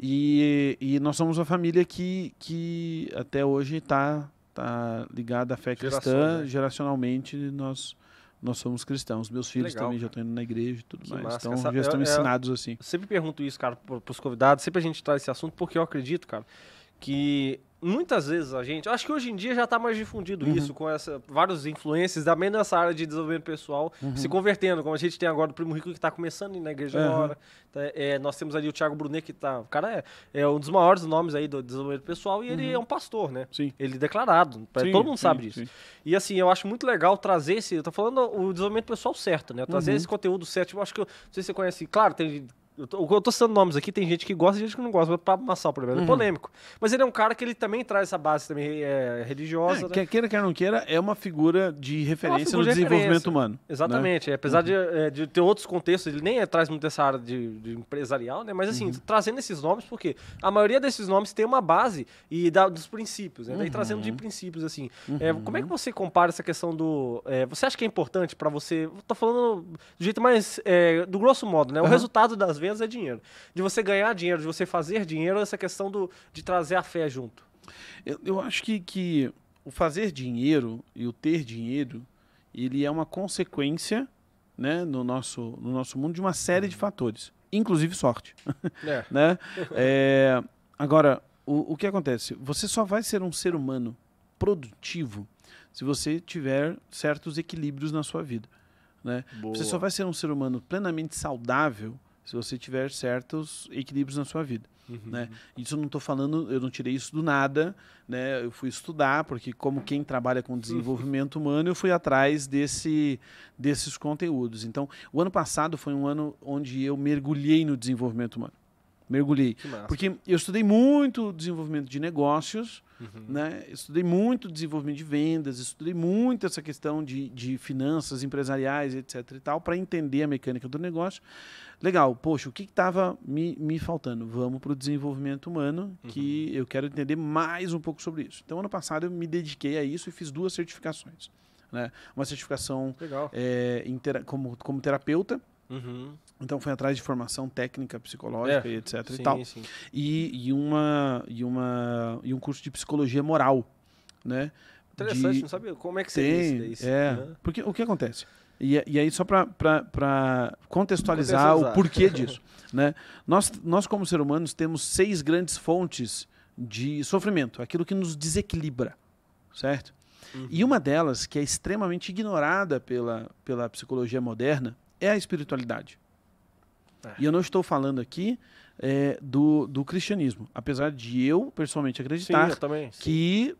E, e nós somos uma família que, que até hoje está tá ligada à fé Gerações, cristã. né? Geracionalmente, nós, nós somos cristãos. Meus filhos Legal, também já cara. estão indo na igreja e tudo Que mais. massa, Então essa- já estão é- é- ensinados assim. Eu sempre pergunto isso, cara, pro- pros convidados, sempre a gente traz esse assunto, porque eu acredito, cara, que muitas vezes a gente, eu acho que hoje em dia já tá mais difundido Uhum. isso, com essa, vários influencers, também nessa área de desenvolvimento pessoal, se convertendo, como a gente tem agora o Primo Rico que tá começando na igreja Uhum. agora, tá, é, nós temos ali o Thiago Brunet que tá, o cara é, é um dos maiores nomes aí do desenvolvimento pessoal e ele é um pastor, né? Sim. Ele é declarado, Sim, todo mundo sim, sabe disso. sim. E assim, eu acho muito legal trazer esse. Eu tô falando o desenvolvimento pessoal certo, né? Trazer Uhum. esse conteúdo certo. Eu acho que. eu- Não sei se você conhece. Claro, tem. Eu tô, eu tô citando nomes aqui, tem gente que gosta e gente que não gosta. Pra Massal, por exemplo, é Uhum. polêmico. Mas ele é um cara que ele também traz essa base também é, religiosa. É, né? queira, quer não queira, é uma figura de referência figura no de desenvolvimento referência. humano. né? Exatamente. é, Apesar de, é, de ter outros contextos, ele nem é- traz muito essa área de, de empresarial, né? Mas assim, Uhum. trazendo esses nomes, porque a maioria desses nomes tem uma base e da- dos princípios, né? Daí trazendo Uhum. de princípios, assim. É, como é que você compara essa questão do. é, você acha que é importante pra você. Tô falando do jeito mais. é, do grosso modo, né? O resultado das vendas é dinheiro. De você ganhar dinheiro, de você fazer dinheiro, essa questão do, de trazer a fé junto. Eu, eu acho que, que o fazer dinheiro e o ter dinheiro, ele é uma consequência, né, no nosso, no nosso mundo de uma série de fatores, inclusive sorte, É. né? É, agora, o, o que acontece? Você só vai ser um ser humano produtivo se você tiver certos equilíbrios na sua vida, né? Você só vai ser um ser humano plenamente saudável se você tiver certos equilíbrios na sua vida. Uhum. Né? Isso eu não estou falando, eu não tirei isso do nada, né? Eu fui estudar, porque como quem trabalha com desenvolvimento humano, eu fui atrás desse, desses conteúdos. Então, o ano passado foi um ano onde eu mergulhei no desenvolvimento humano. Mergulhei. Porque eu estudei muito desenvolvimento de negócios, Uhum. né? Estudei muito desenvolvimento de vendas, estudei muito essa questão de, de finanças empresariais, etc. e tal, para entender a mecânica do negócio. Legal, poxa, o que estava me, me faltando? Vamos para o desenvolvimento humano, que eu quero entender mais um pouco sobre isso. Então, ano passado, eu me dediquei a isso e fiz duas certificações. Né? Uma certificação é, como, como terapeuta, Uhum. então foi atrás de formação técnica, psicológica É, e etc. Sim, e tal sim. e, e, uma, e, uma, e um curso de psicologia moral, né? Interessante, De- não sabia como é que seria Tem, isso. é. Uhum. Porque o que acontece? E, e aí, só para contextualizar Contextualizar. o porquê disso, né? Nós, nós, como seres humanos, temos seis grandes fontes de sofrimento, aquilo que nos desequilibra, certo? Uhum. E uma delas, que é extremamente ignorada pela, pela psicologia moderna, é a espiritualidade. É. E eu não estou falando aqui é, do, do cristianismo, apesar de eu, pessoalmente, Sim, acreditar eu também. sim. que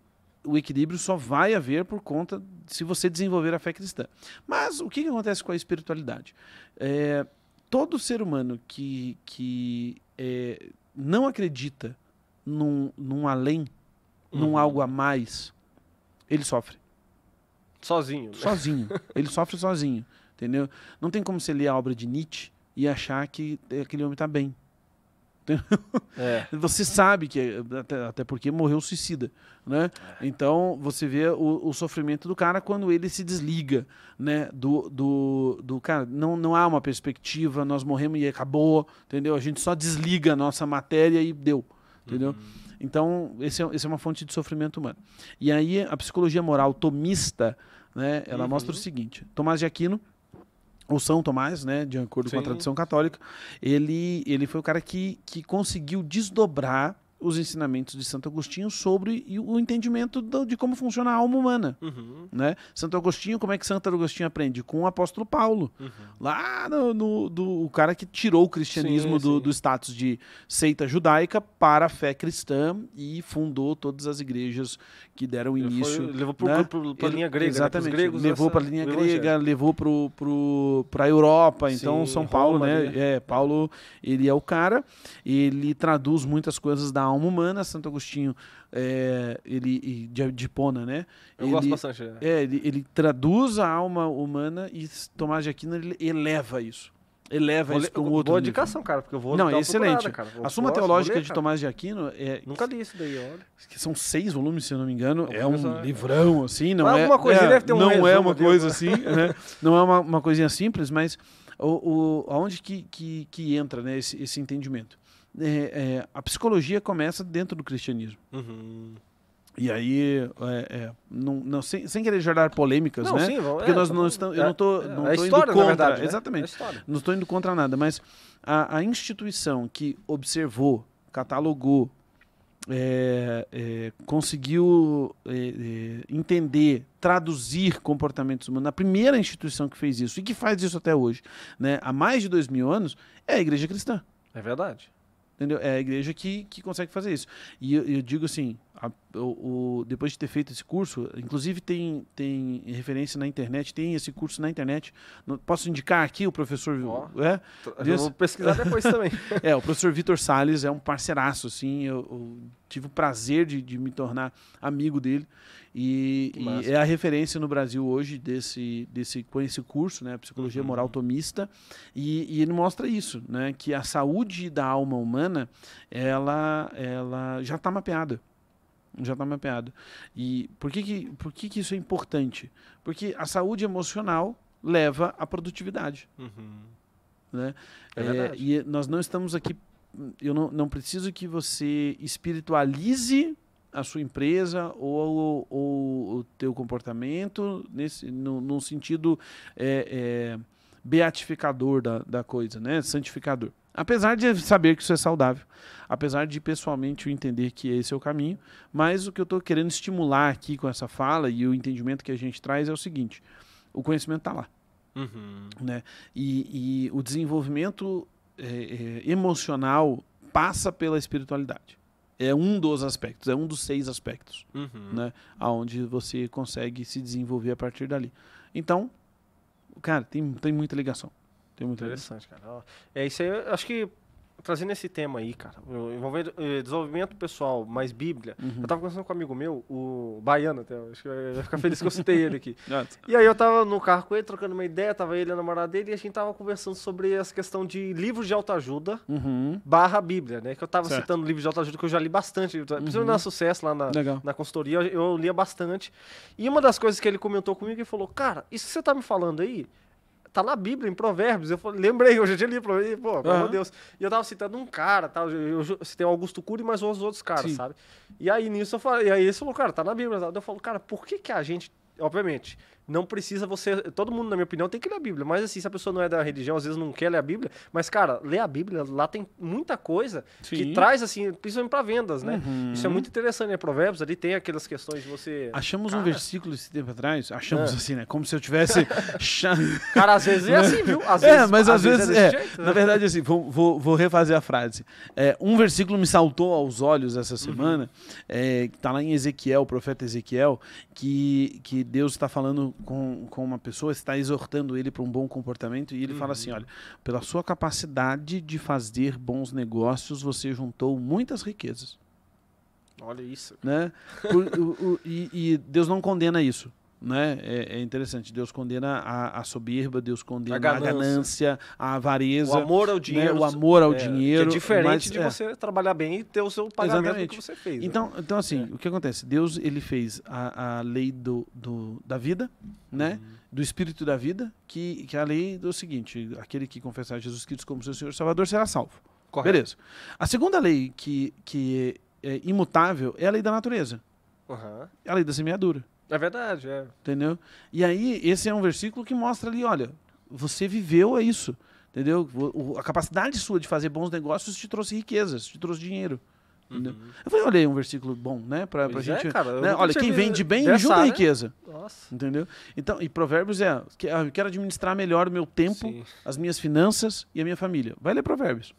o equilíbrio só vai haver por conta se você desenvolver a fé cristã. Mas o que, que acontece com a espiritualidade? É, todo ser humano que, que é, não acredita num, num além, num Uhum. algo a mais, ele sofre Sozinho. né? sozinho. ele sofre sozinho, entendeu? Não tem como você ler a obra de Nietzsche e achar que aquele homem está bem. É. Você sabe que, até, até porque morreu suicida, né? Então, você vê o, o sofrimento do cara quando ele se desliga, né? Do, do, do cara, não, não há uma perspectiva, nós morremos e acabou, entendeu? A gente só desliga a nossa matéria e deu, entendeu? Então, esse é, esse é uma fonte de sofrimento humano. E aí, a psicologia moral tomista, né? Ela Uhum. mostra o seguinte, Tomás de Aquino, ou São Tomás, né, de acordo com a Sim. tradição católica, ele, ele foi o cara que, que conseguiu desdobrar os ensinamentos de Santo Agostinho sobre o entendimento do- de como funciona a alma humana. Uhum. Né? Santo Agostinho, como é que Santo Agostinho aprende? Com o apóstolo Paulo. Uhum. Lá no, no- do, o cara que tirou o cristianismo Sim, do, sim. do status de seita judaica para a fé cristã e fundou todas as igrejas que deram início. foi- levou pro, né? Ele- linha grega. Exatamente. Né? Pros gregos, levou para a linha grega, levou para a Europa. Então, Sim, São Paulo, Roma né? né? É, Paulo, ele é o cara. Ele traduz muitas coisas da alma humana. Santo Agostinho, é, ele, de, de Hipona, né? Eu ele, gosto bastante. é. É, ele, ele traduz a alma humana e Tomás de Aquino ele eleva isso. Eleva Vou isso para um outro Boa nível. indicação, cara, porque eu vou Não, uma excelente. cara. Eu A Suma gosto, Teológica vou ler, de. Tomás de Aquino é, Nunca li isso daí, olha. que são seis volumes, se eu não me engano. É um coisa- livrão, assim, não Mas é. alguma coisa, é, deve ter um Não é uma coisa alguma- assim, né? Não é uma, uma coisinha simples, mas o, o, aonde que, que, que entra né, esse, esse entendimento? É, é, a psicologia começa dentro do cristianismo. Uhum. E aí, é, é, não, não, sem, sem querer gerar polêmicas, Não, né? sim, vamos- Porque é, nós não estamos, eu É, não estou não é tô história, indo contra, verdade, né? exatamente. Não estou indo contra nada, mas a, a instituição que observou, catalogou, é, é, conseguiu é, entender, traduzir comportamentos humanos, a primeira instituição que fez isso e que faz isso até hoje, né, há mais de dois mil anos, é a igreja cristã. É verdade. Entendeu? É a igreja que, que consegue fazer isso. E eu, eu digo assim, a- o, o- depois de ter feito esse curso, inclusive tem, tem referência na internet, tem esse curso na internet. Não- Posso indicar aqui o professor. Ó. É? Vou pesquisar depois também. É, o professor Vitor Salles é um parceiraço, assim. Eu, eu tive o prazer de, de me tornar amigo dele. E, e é a referência no Brasil hoje desse, desse, com esse curso, né? Psicologia Uhum. Moral Tomista. E, e ele mostra isso, né? Que a saúde da alma humana, ela, ela já está mapeada. Já está mapeada. E por que, que, por que, que isso é importante? Porque a saúde emocional leva à produtividade Uhum. né? É verdade. e nós não estamos aqui. Eu não, não preciso que você espiritualize a sua empresa ou, ou o teu comportamento nesse, no, num sentido é, é, beatificador da, da coisa, né? Santificador. Apesar de saber que isso é saudável, apesar de pessoalmente eu entender que esse é o caminho, mas o que eu estou querendo estimular aqui com essa fala e o entendimento que a gente traz é o seguinte: o conhecimento está lá Uhum. né? E, e o desenvolvimento é, é, emocional passa pela espiritualidade. É um dos aspectos, é um dos seis aspectos, Uhum. né? Aonde você consegue se desenvolver a partir dali. Então, cara, tem, tem muita ligação. Tem ligação. Interessante, cara. Ó, É isso aí, eu acho que trazendo esse tema aí, cara, o- envolvendo eh, desenvolvimento pessoal mais Bíblia. Uhum. Eu tava conversando com um amigo meu, o Baiano até, acho que vai vai ficar feliz que eu citei ele aqui. Ah, E aí eu tava no carro com ele, trocando uma ideia, tava ele e a namorada dele, e a gente tava conversando sobre essa questão de livros de autoajuda Uhum. barra Bíblia, né? Que eu tava Certo. citando livros de autoajuda que eu já li bastante, principalmente Uhum. na Sucesso, lá na, Legal. na consultoria, eu, eu lia bastante. E uma das coisas que ele comentou comigo, ele falou, cara, isso que você tá me falando aí, tá na Bíblia, em Provérbios. Eu falei, lembrei, eu já lido Provérbios, pô, pelo amor de Deus. E eu tava citando um cara, tal, eu, eu citei o Augusto Cury, mas os outros caras, Sim. sabe? E aí nisso eu falei, e aí ele falou, cara, tá na Bíblia. Eu falo, cara, por que que a gente, obviamente, não precisa você, todo mundo, na minha opinião, tem que ler a Bíblia, mas assim, se a pessoa não é da religião, às vezes não quer ler a Bíblia, mas cara, ler a Bíblia, lá tem muita coisa Sim. que traz, assim, principalmente para vendas, né? Uhum. Isso é muito interessante, né? Provérbios ali tem aquelas questões de você. Achamos um Cara. versículo esse tempo atrás, achamos Ah. assim, né? Como se eu tivesse. Cara, às vezes é assim, viu? Às é, vezes, mas às vezes, desse é. jeito, né? Na verdade, assim, vou, vou, vou refazer a frase. É, um versículo me saltou aos olhos Uhum. essa semana, é, que está lá em Ezequiel, o profeta Ezequiel, que, que Deus está falando com, com uma pessoa, está exortando ele para um bom comportamento, e ele fala Uhum. assim: olha, pela sua capacidade de fazer bons negócios, você juntou muitas riquezas. Olha isso. Né? Por- o- o- e, e Deus não condena isso. Né? É, é interessante. Deus condena a, a soberba, Deus condena a ganância, ganância. a O avareza, amor ao né? dinheiro. o amor ao é, dinheiro. Que é diferente mas, de é. você trabalhar bem e ter o seu pagamento Exatamente. que você fez. né? Então, então assim, É. o que acontece? Deus ele fez a, a lei do, do, da vida, né? Uhum. Do espírito da vida, que, que é a lei do seguinte: aquele que confessar Jesus Cristo como seu Senhor e Salvador será salvo. Correto. Beleza. A segunda lei que, que é imutável é a lei da natureza, Aham. é a lei da semeadura. É verdade, é. Entendeu? E aí, esse é um versículo que mostra ali, olha, você viveu isso. Entendeu? O- a capacidade sua de fazer bons negócios te trouxe riquezas, te trouxe dinheiro. Entendeu? Uhum. Eu falei, olha aí um versículo bom, né? Pra, pra Pois gente. é, cara, né? Olha, quem vende bem, junta área. riqueza. Nossa. Entendeu? Então, e provérbios é, ah, eu quero administrar melhor o meu tempo, Sim. as minhas finanças e a minha família. Vai ler provérbios.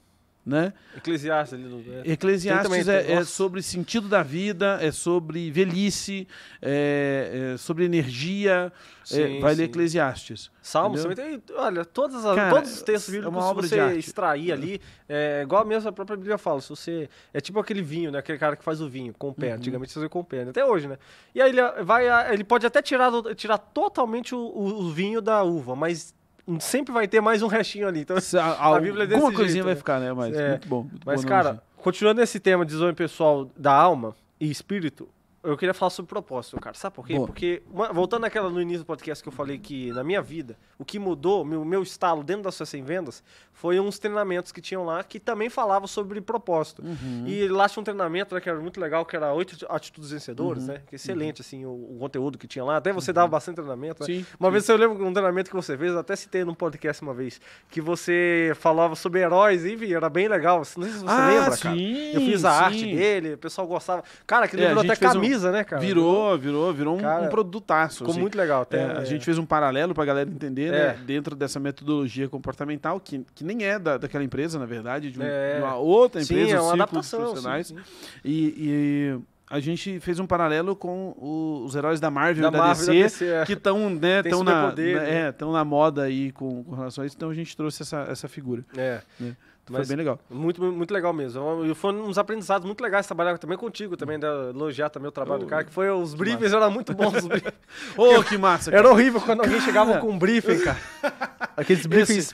Né? Eclesiastes ali no. é. Eclesiastes é, é sobre sentido da vida, é sobre velhice, é, é sobre energia. é, Sim, vai sim. ler Eclesiastes. Salmos também tem. Olha, todas as- Cara, todos os textos é bíblicos, obra se você extrair ali, é igual mesmo a própria Bíblia fala. Se você. É tipo aquele vinho, né? Aquele cara que faz o vinho com o pé. Uhum. Antigamente você fazia com o pé, né? até hoje, né? E aí ele vai. Ele pode até tirar, tirar totalmente o, o- o vinho da uva, mas sempre vai ter mais um restinho ali. Então, Se a- a- Bíblia é desse alguma coisinha jeito, vai né? ficar, né? Mas É, muito bom. Muito Mas, cara, continuando nesse tema de desenvolvimento pessoal da alma e espírito, eu queria falar sobre propósito, cara. Sabe por quê? Boa. Porque, uma- voltando àquela no início do podcast que eu falei que na minha vida, o que mudou, meu, meu estalo dentro da Sucesso em Vendas, foi uns treinamentos que tinham lá que também falavam sobre propósito. Uhum. E lá tinha um treinamento né, que era muito legal, que era oito atitudes vencedoras, Uhum. né? Que excelente, assim, o, o conteúdo que tinha lá. Até você dava bastante treinamento, né? Sim. Uma vez eu lembro de um treinamento que você fez, até citei num podcast uma vez, que você falava sobre heróis, e era bem legal. Não sei se você Ah, lembra, cara. sim, Eu fiz a sim. arte dele, o pessoal gostava. Cara, aquele É, até um- camisa, né, cara? Virou, virou, virou um, Cara, um produtaço. Ficou assim. muito legal. Até, É, a gente fez um paralelo para a galera entender, É. né, dentro dessa metodologia comportamental, que, que nem é da, daquela empresa, na verdade, de, um- É. uma outra Sim, empresa, é os uma adaptação. profissionais. sim, sim. E, e a gente fez um paralelo com o- os heróis da Marvel Da e da Marvel, DC, da DC, é. que estão né, tão na, na- né? é, na moda aí com, com relação a isso, então a gente trouxe essa, essa figura. É. Foi Mas- bem legal. Muito, muito legal mesmo. E foram uns aprendizados muito legais trabalhar também contigo, também, né, elogiar também o trabalho Oh, do cara, que foi os briefings, eram muito bons os briefings. Ô, que massa! cara. Era horrível quando alguém chegava com um briefing, cara. Aqueles briefings.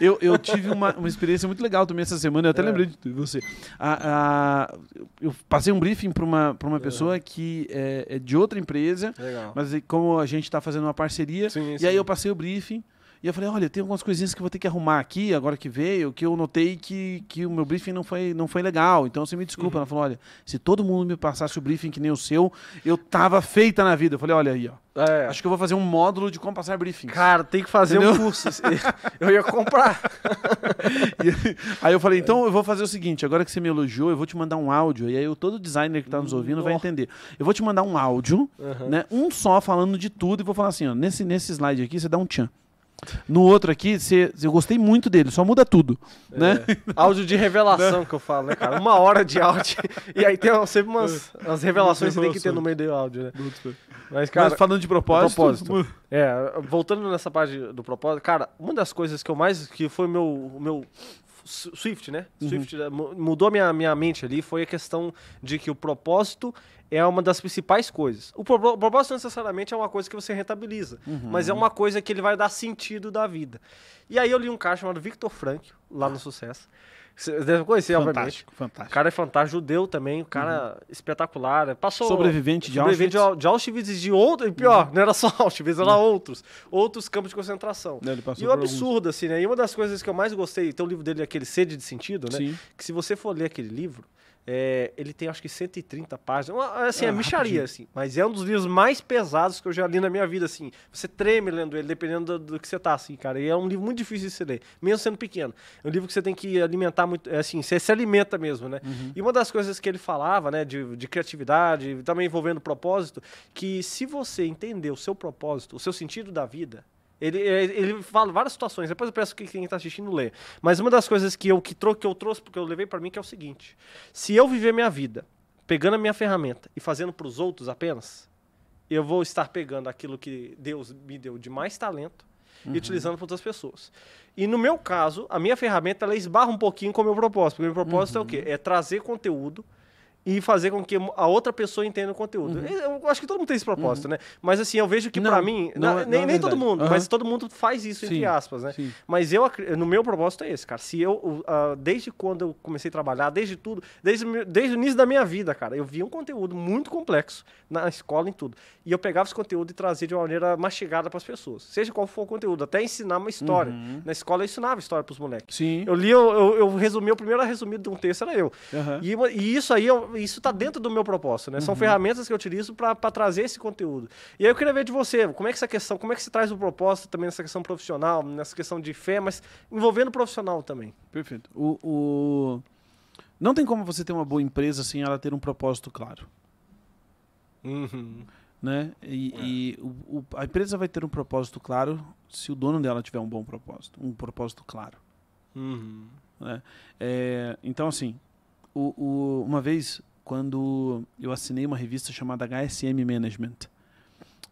Eu, eu tive uma, uma experiência muito legal também essa semana, eu até É. lembrei de você. A- a- eu passei um briefing para uma, pra uma pessoa que é, é de outra empresa, Legal. mas como a gente está fazendo uma parceria, Sim, e sim. aí eu passei o briefing. E eu falei, olha, tem algumas coisinhas que eu vou ter que arrumar aqui, agora que veio, que eu notei que, que o meu briefing não foi, não foi legal. Então você me Uhum. desculpa. Ela falou, olha, se todo mundo me passasse o briefing que nem o seu, eu tava feita na vida. Eu falei, olha aí, ó. É. Acho que eu vou fazer um módulo de como passar briefings. Cara, tem que fazer um Entendeu? curso. Eu ia comprar. Aí eu falei, então eu vou fazer o seguinte, agora que você me elogiou, eu vou te mandar um áudio, e aí eu- todo designer que tá nos ouvindo vai entender. Eu vou te mandar um áudio, Uhum. né, um só falando de tudo, e vou falar assim, ó, nesse, nesse slide aqui você dá um tchan. No outro aqui, você, eu gostei muito dele, só muda tudo, né? É. Áudio de revelação que eu falo, né, cara? Uma hora de áudio. E aí tem sempre umas, umas revelações que tem que ter no meio do áudio, né? Mas, cara, Mas falando de propósito, propósito. É, voltando nessa parte do propósito, cara, uma das coisas que eu mais. que foi o meu. O meu Swift, né? Uhum. Swift né, mu- mudou minha, minha mente ali foi a questão de que o propósito é uma das principais coisas. O, pro- o propósito não necessariamente é uma coisa que você rentabiliza, Uhum. mas é uma coisa que ele vai dar sentido da vida. E aí eu li um cara chamado Victor Frankl, lá no Sucesso. Você deve conhecer, obviamente. fantástico, O fantástico. cara é fantástico, judeu também, o cara espetacular. Passou Sobrevivente de sobrevivente Auschwitz. de, de Auschwitz e de outro, e pior, não era só Auschwitz, era outros, outros campos de concentração. Ele passou E o por alguns. absurdo, assim, né? E uma das coisas que eu mais gostei, tem um livro dele, aquele Sede de Sentido, né? Sim. Que se você for ler aquele livro, é, ele tem acho que 130 páginas. Assim, Ah, é micharia, assim. Mas é um dos livros mais pesados que eu já li na minha vida, assim. Você treme lendo ele, dependendo do, do que você tá, assim, cara. E é um livro muito difícil de você ler, mesmo sendo pequeno. É um livro que você tem que alimentar muito, é, assim, você se alimenta mesmo, né? Uhum. E uma das coisas que ele falava, né, de, de criatividade, também envolvendo propósito, que se você entender o seu propósito, o seu sentido da vida, ele, ele fala várias situações, depois eu peço que quem está assistindo lê. Mas uma das coisas que eu, que, trou que eu trouxe, porque eu levei para mim, que é o seguinte: se eu viver minha vida pegando a minha ferramenta e fazendo para os outros apenas, eu vou estar pegando aquilo que Deus me deu de mais talento e utilizando para outras pessoas. E no meu caso, a minha ferramenta ela esbarra um pouquinho com o meu propósito. Porque o meu propósito é o quê? É trazer conteúdo e fazer com que a outra pessoa entenda o conteúdo. Eu acho que todo mundo tem esse propósito, né? Mas assim, eu vejo que para mim, não na- é- nem, não é nem todo mundo, Aham. mas todo mundo faz isso, entre Sim, aspas, né? sim. Mas eu, no meu propósito é esse, cara. Se eu, ah, desde quando eu comecei a trabalhar, desde tudo, desde, desde o início da minha vida, cara, eu via um conteúdo muito complexo na escola em tudo. E eu pegava esse conteúdo e trazia de uma maneira mastigada para as pessoas. Seja qual for o conteúdo, até ensinar uma história. Uhum. Na escola eu ensinava história para os moleques. Sim. Eu li, eu, eu, eu resumi, o primeiro resumido de um texto era eu. E, e isso aí, eu- isso tá dentro do meu propósito, né? São Uhum. ferramentas que eu utilizo para trazer esse conteúdo. E aí eu queria ver de você, como é que essa questão, como é que você traz o propósito também nessa questão profissional, nessa questão de fé, mas envolvendo o profissional também. Perfeito. O, o- Não tem como você ter uma boa empresa sem ela ter um propósito claro. Né? E, É. e o- o- a empresa vai ter um propósito claro se o dono dela tiver um bom propósito, um propósito claro. Uhum. né? É, então, assim, o, o- uma vez, quando eu assinei uma revista chamada HSM Management,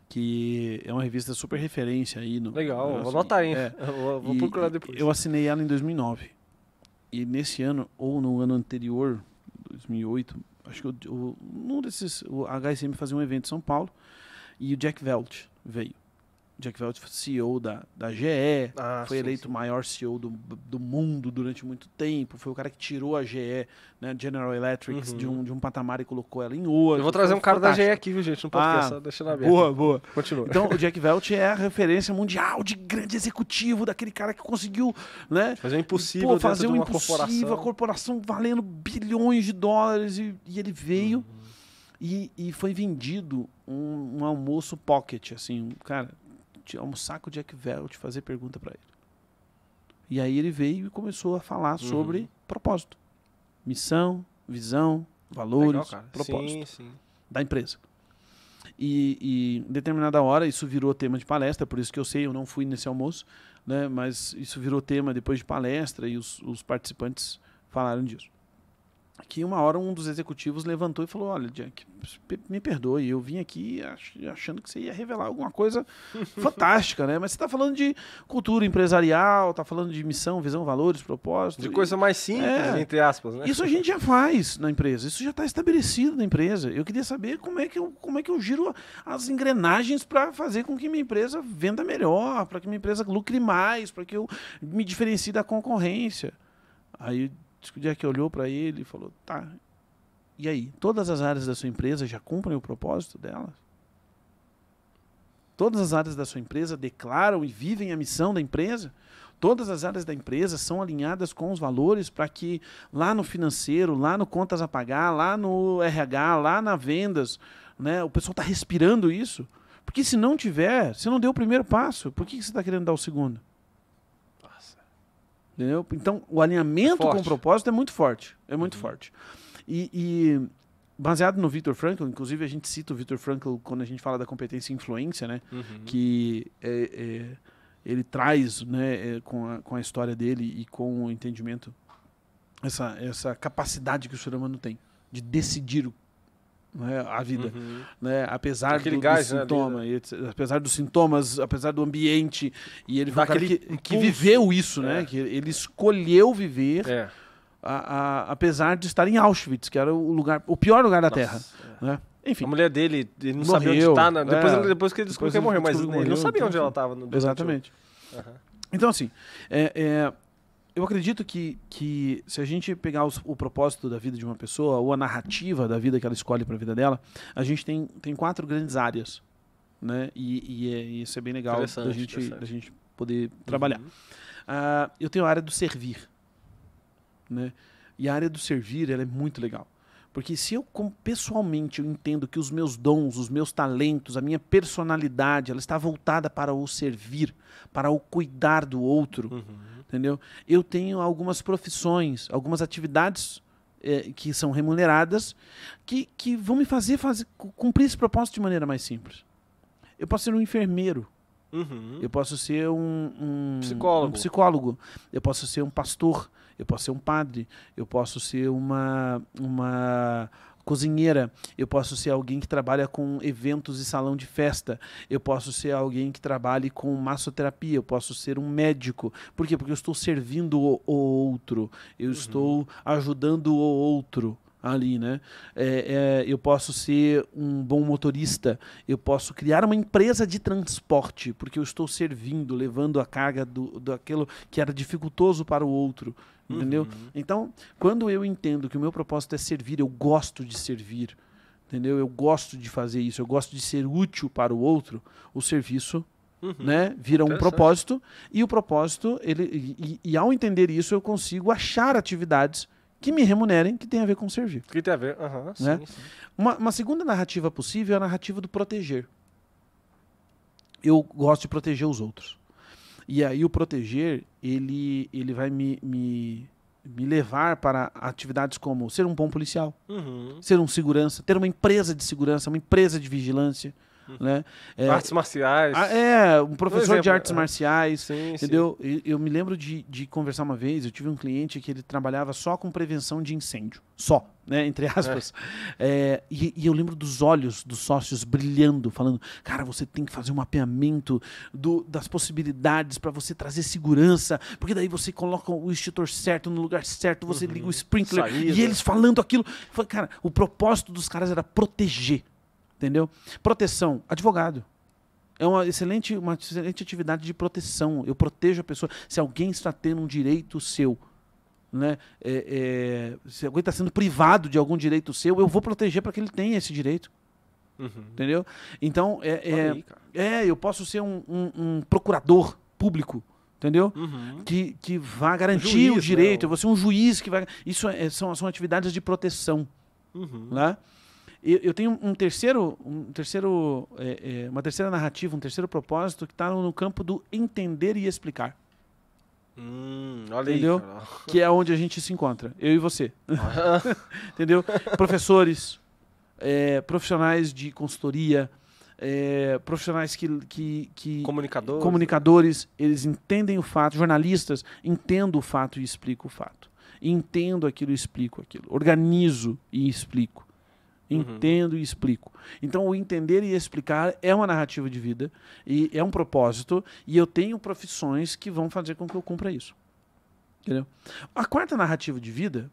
que é uma revista super referência aí no. Legal, no- vou anotar aí. é, Eu Vou, vou procurar depois. Eu assinei ela em 2009. E nesse ano, ou no ano anterior, 2008, acho que eu, eu, num desses, o HSM fazia um evento em São Paulo e o Jack Welch veio. Jack Welch foi CEO da, da GE, Ah, foi sim, eleito o maior CEO do, do mundo durante muito tempo, foi o cara que tirou a GE, né, General Electric, Uhum. de, um, de um patamar e colocou ela em outro. Eu vou trazer um cara da GE fantástico. aqui, viu, gente? Não pode Ah, só deixando aberto. Boa, boa. Continua. Então, o Jack Welch é a referência mundial de grande executivo, daquele cara que conseguiu, né? Fazer o impossível Pô, fazer o uma impossível, a corporação. corporação valendo bilhões de dólares e, e ele veio Uhum. e, e foi vendido um, um almoço pocket, assim, um, cara, almoçar com o Jack Welch, fazer pergunta para ele. E aí ele veio e começou a falar sobre Uhum. propósito, missão, visão, valores, Legal, propósito Sim, sim. da empresa. E, e em determinada hora isso virou tema de palestra, por isso que eu sei, eu não fui nesse almoço, né? mas isso virou tema depois de palestra e os, os participantes falaram disso. Que uma hora um dos executivos levantou e falou: Olha, Jack, me perdoe, eu vim aqui ach- achando que você ia revelar alguma coisa fantástica, né? Mas você está falando de cultura empresarial, está falando de missão, visão, valores, propósito. De e- coisa mais simples, É. entre aspas, né? isso a gente já faz na empresa, isso já está estabelecido na empresa. Eu queria saber como é que eu, como é que eu giro as engrenagens para fazer com que minha empresa venda melhor, para que minha empresa lucre mais, para que eu me diferencie da concorrência. Aí o Jack olhou para ele e falou: tá. E aí, todas as áreas da sua empresa já cumprem o propósito delas? Todas as áreas da sua empresa declaram e vivem a missão da empresa? Todas as áreas da empresa são alinhadas com os valores para que lá no financeiro, lá no contas a pagar, lá no RH, lá na vendas, né, o pessoal está respirando isso? Porque se não tiver, você não deu o primeiro passo, por que que você está querendo dar o segundo? Entendeu? Então, o alinhamento É com o propósito é muito forte. É muito Uhum. forte. E, e baseado no Viktor Frankl, inclusive a gente cita o Viktor Frankl quando a gente fala da competência e influência, né? Uhum. que é, é, ele traz né, é, com, a, com a história dele e com o entendimento essa, essa capacidade que o ser humano tem de decidir o- né, a vida, Uhum. né, apesar Aquele do, gás, do né, sintoma, e etc, apesar dos sintomas, apesar do ambiente, e ele foi que, que viveu isso, né, É. que ele escolheu viver, É. a- a- apesar de estar em Auschwitz, que era o lugar, o pior lugar da Terra, Nossa, é. né? Enfim, A mulher dele, ele não Morreu, sabia onde tá, né? Depois, é. depois que ele descobriu que ele morreu, mas ele não morreu, sabia então, onde ela tava. No, exatamente. Aham. Então, assim, é, é, eu acredito que, que se a gente pegar os- o propósito da vida de uma pessoa, ou a narrativa da vida que ela escolhe para a vida dela, a gente tem, tem quatro grandes áreas. Né? E, e, é, e isso é bem legal da gente, da gente poder trabalhar. Uhum. Ah, eu tenho a área do servir. Né? E a área do servir ela é muito legal. Porque se eu, pessoalmente, eu entendo que os meus dons, os meus talentos, a minha personalidade, ela está voltada para o servir, para o cuidar do outro, Uhum. Entendeu? Eu tenho algumas profissões, algumas atividades eh, que são remuneradas que, que vão me fazer, fazer cu- cumprir esse propósito de maneira mais simples. Eu posso ser um enfermeiro, Uhum. eu posso ser um, um Psicólogo. um psicólogo, eu posso ser um pastor, eu posso ser um padre, eu posso ser uma, uma cozinheira, eu posso ser alguém que trabalha com eventos e salão de festa, eu posso ser alguém que trabalhe com massoterapia, eu posso ser um médico. Por quê? Porque eu estou servindo o, o outro, eu estou ajudando o outro ali, né? É, é, eu posso ser um bom motorista, eu posso criar uma empresa de transporte, porque eu estou servindo, levando a carga do, daquilo que era dificultoso para o outro, entendeu? Uhum. Então, quando eu entendo que o meu propósito é servir, eu gosto de servir, entendeu? Eu gosto de fazer isso, eu gosto de ser útil para o outro, o serviço Uhum. né, vira um propósito e o propósito ele e, e- e ao entender isso eu consigo achar atividades que me remunerem que tem a ver com servir. Que tem a ver? Sim, Né? sim. Uma, uma segunda narrativa possível é a narrativa do proteger. Eu gosto de proteger os outros. E aí o proteger, ele, ele vai me, me, me levar para atividades como ser um bom policial, Uhum. ser um segurança, ter uma empresa de segurança, uma empresa de vigilância, Né? É, Artes marciais. é, um professor de exemplo, artes é. marciais. sim, Entendeu? E Eu me lembro de, de conversar uma vez, eu tive um cliente que ele trabalhava só com prevenção de incêndio. Só, né? Entre aspas. É, e, e eu lembro dos olhos dos sócios brilhando, falando, cara, você tem que fazer um mapeamento do- das possibilidades para você trazer segurança, porque daí você coloca o extintor certo no lugar certo, você liga o sprinkler. Saída. E eles falando aquilo. Eu Cara, o propósito dos caras era proteger. Entendeu? Proteção, advogado. É uma excelente, uma excelente atividade de proteção. Eu protejo a pessoa. Se alguém está tendo um direito seu, né? é- é, se alguém está sendo privado de algum direito seu, eu vou proteger para que ele tenha esse direito. Uhum. Entendeu? Então, é, é, aí, é, eu posso ser um, um- um procurador público. Entendeu? Uhum. Que, que vá garantir juiz, o né? direito. Eu vou ser um juiz que vai. Isso é- são, são atividades de proteção Uhum. né? Eu, eu tenho um terceiro, um terceiro, é, é, uma terceira narrativa, um terceiro propósito que está no campo do entender e explicar, Hum, olha Entendeu? aí, que é onde a gente se encontra, eu e você, entendeu? Professores, é, profissionais de consultoria, é, profissionais que, que, que Comunicador. comunicadores, eles entendem o fato, jornalistas, entendo o fato e explico o fato. Entendo aquilo e explico aquilo. Organizo e explico. Uhum. Entendo e explico. Então, o entender e explicar é uma narrativa de vida e é um propósito, e eu tenho profissões que vão fazer com que eu cumpra isso. Entendeu? A quarta narrativa de vida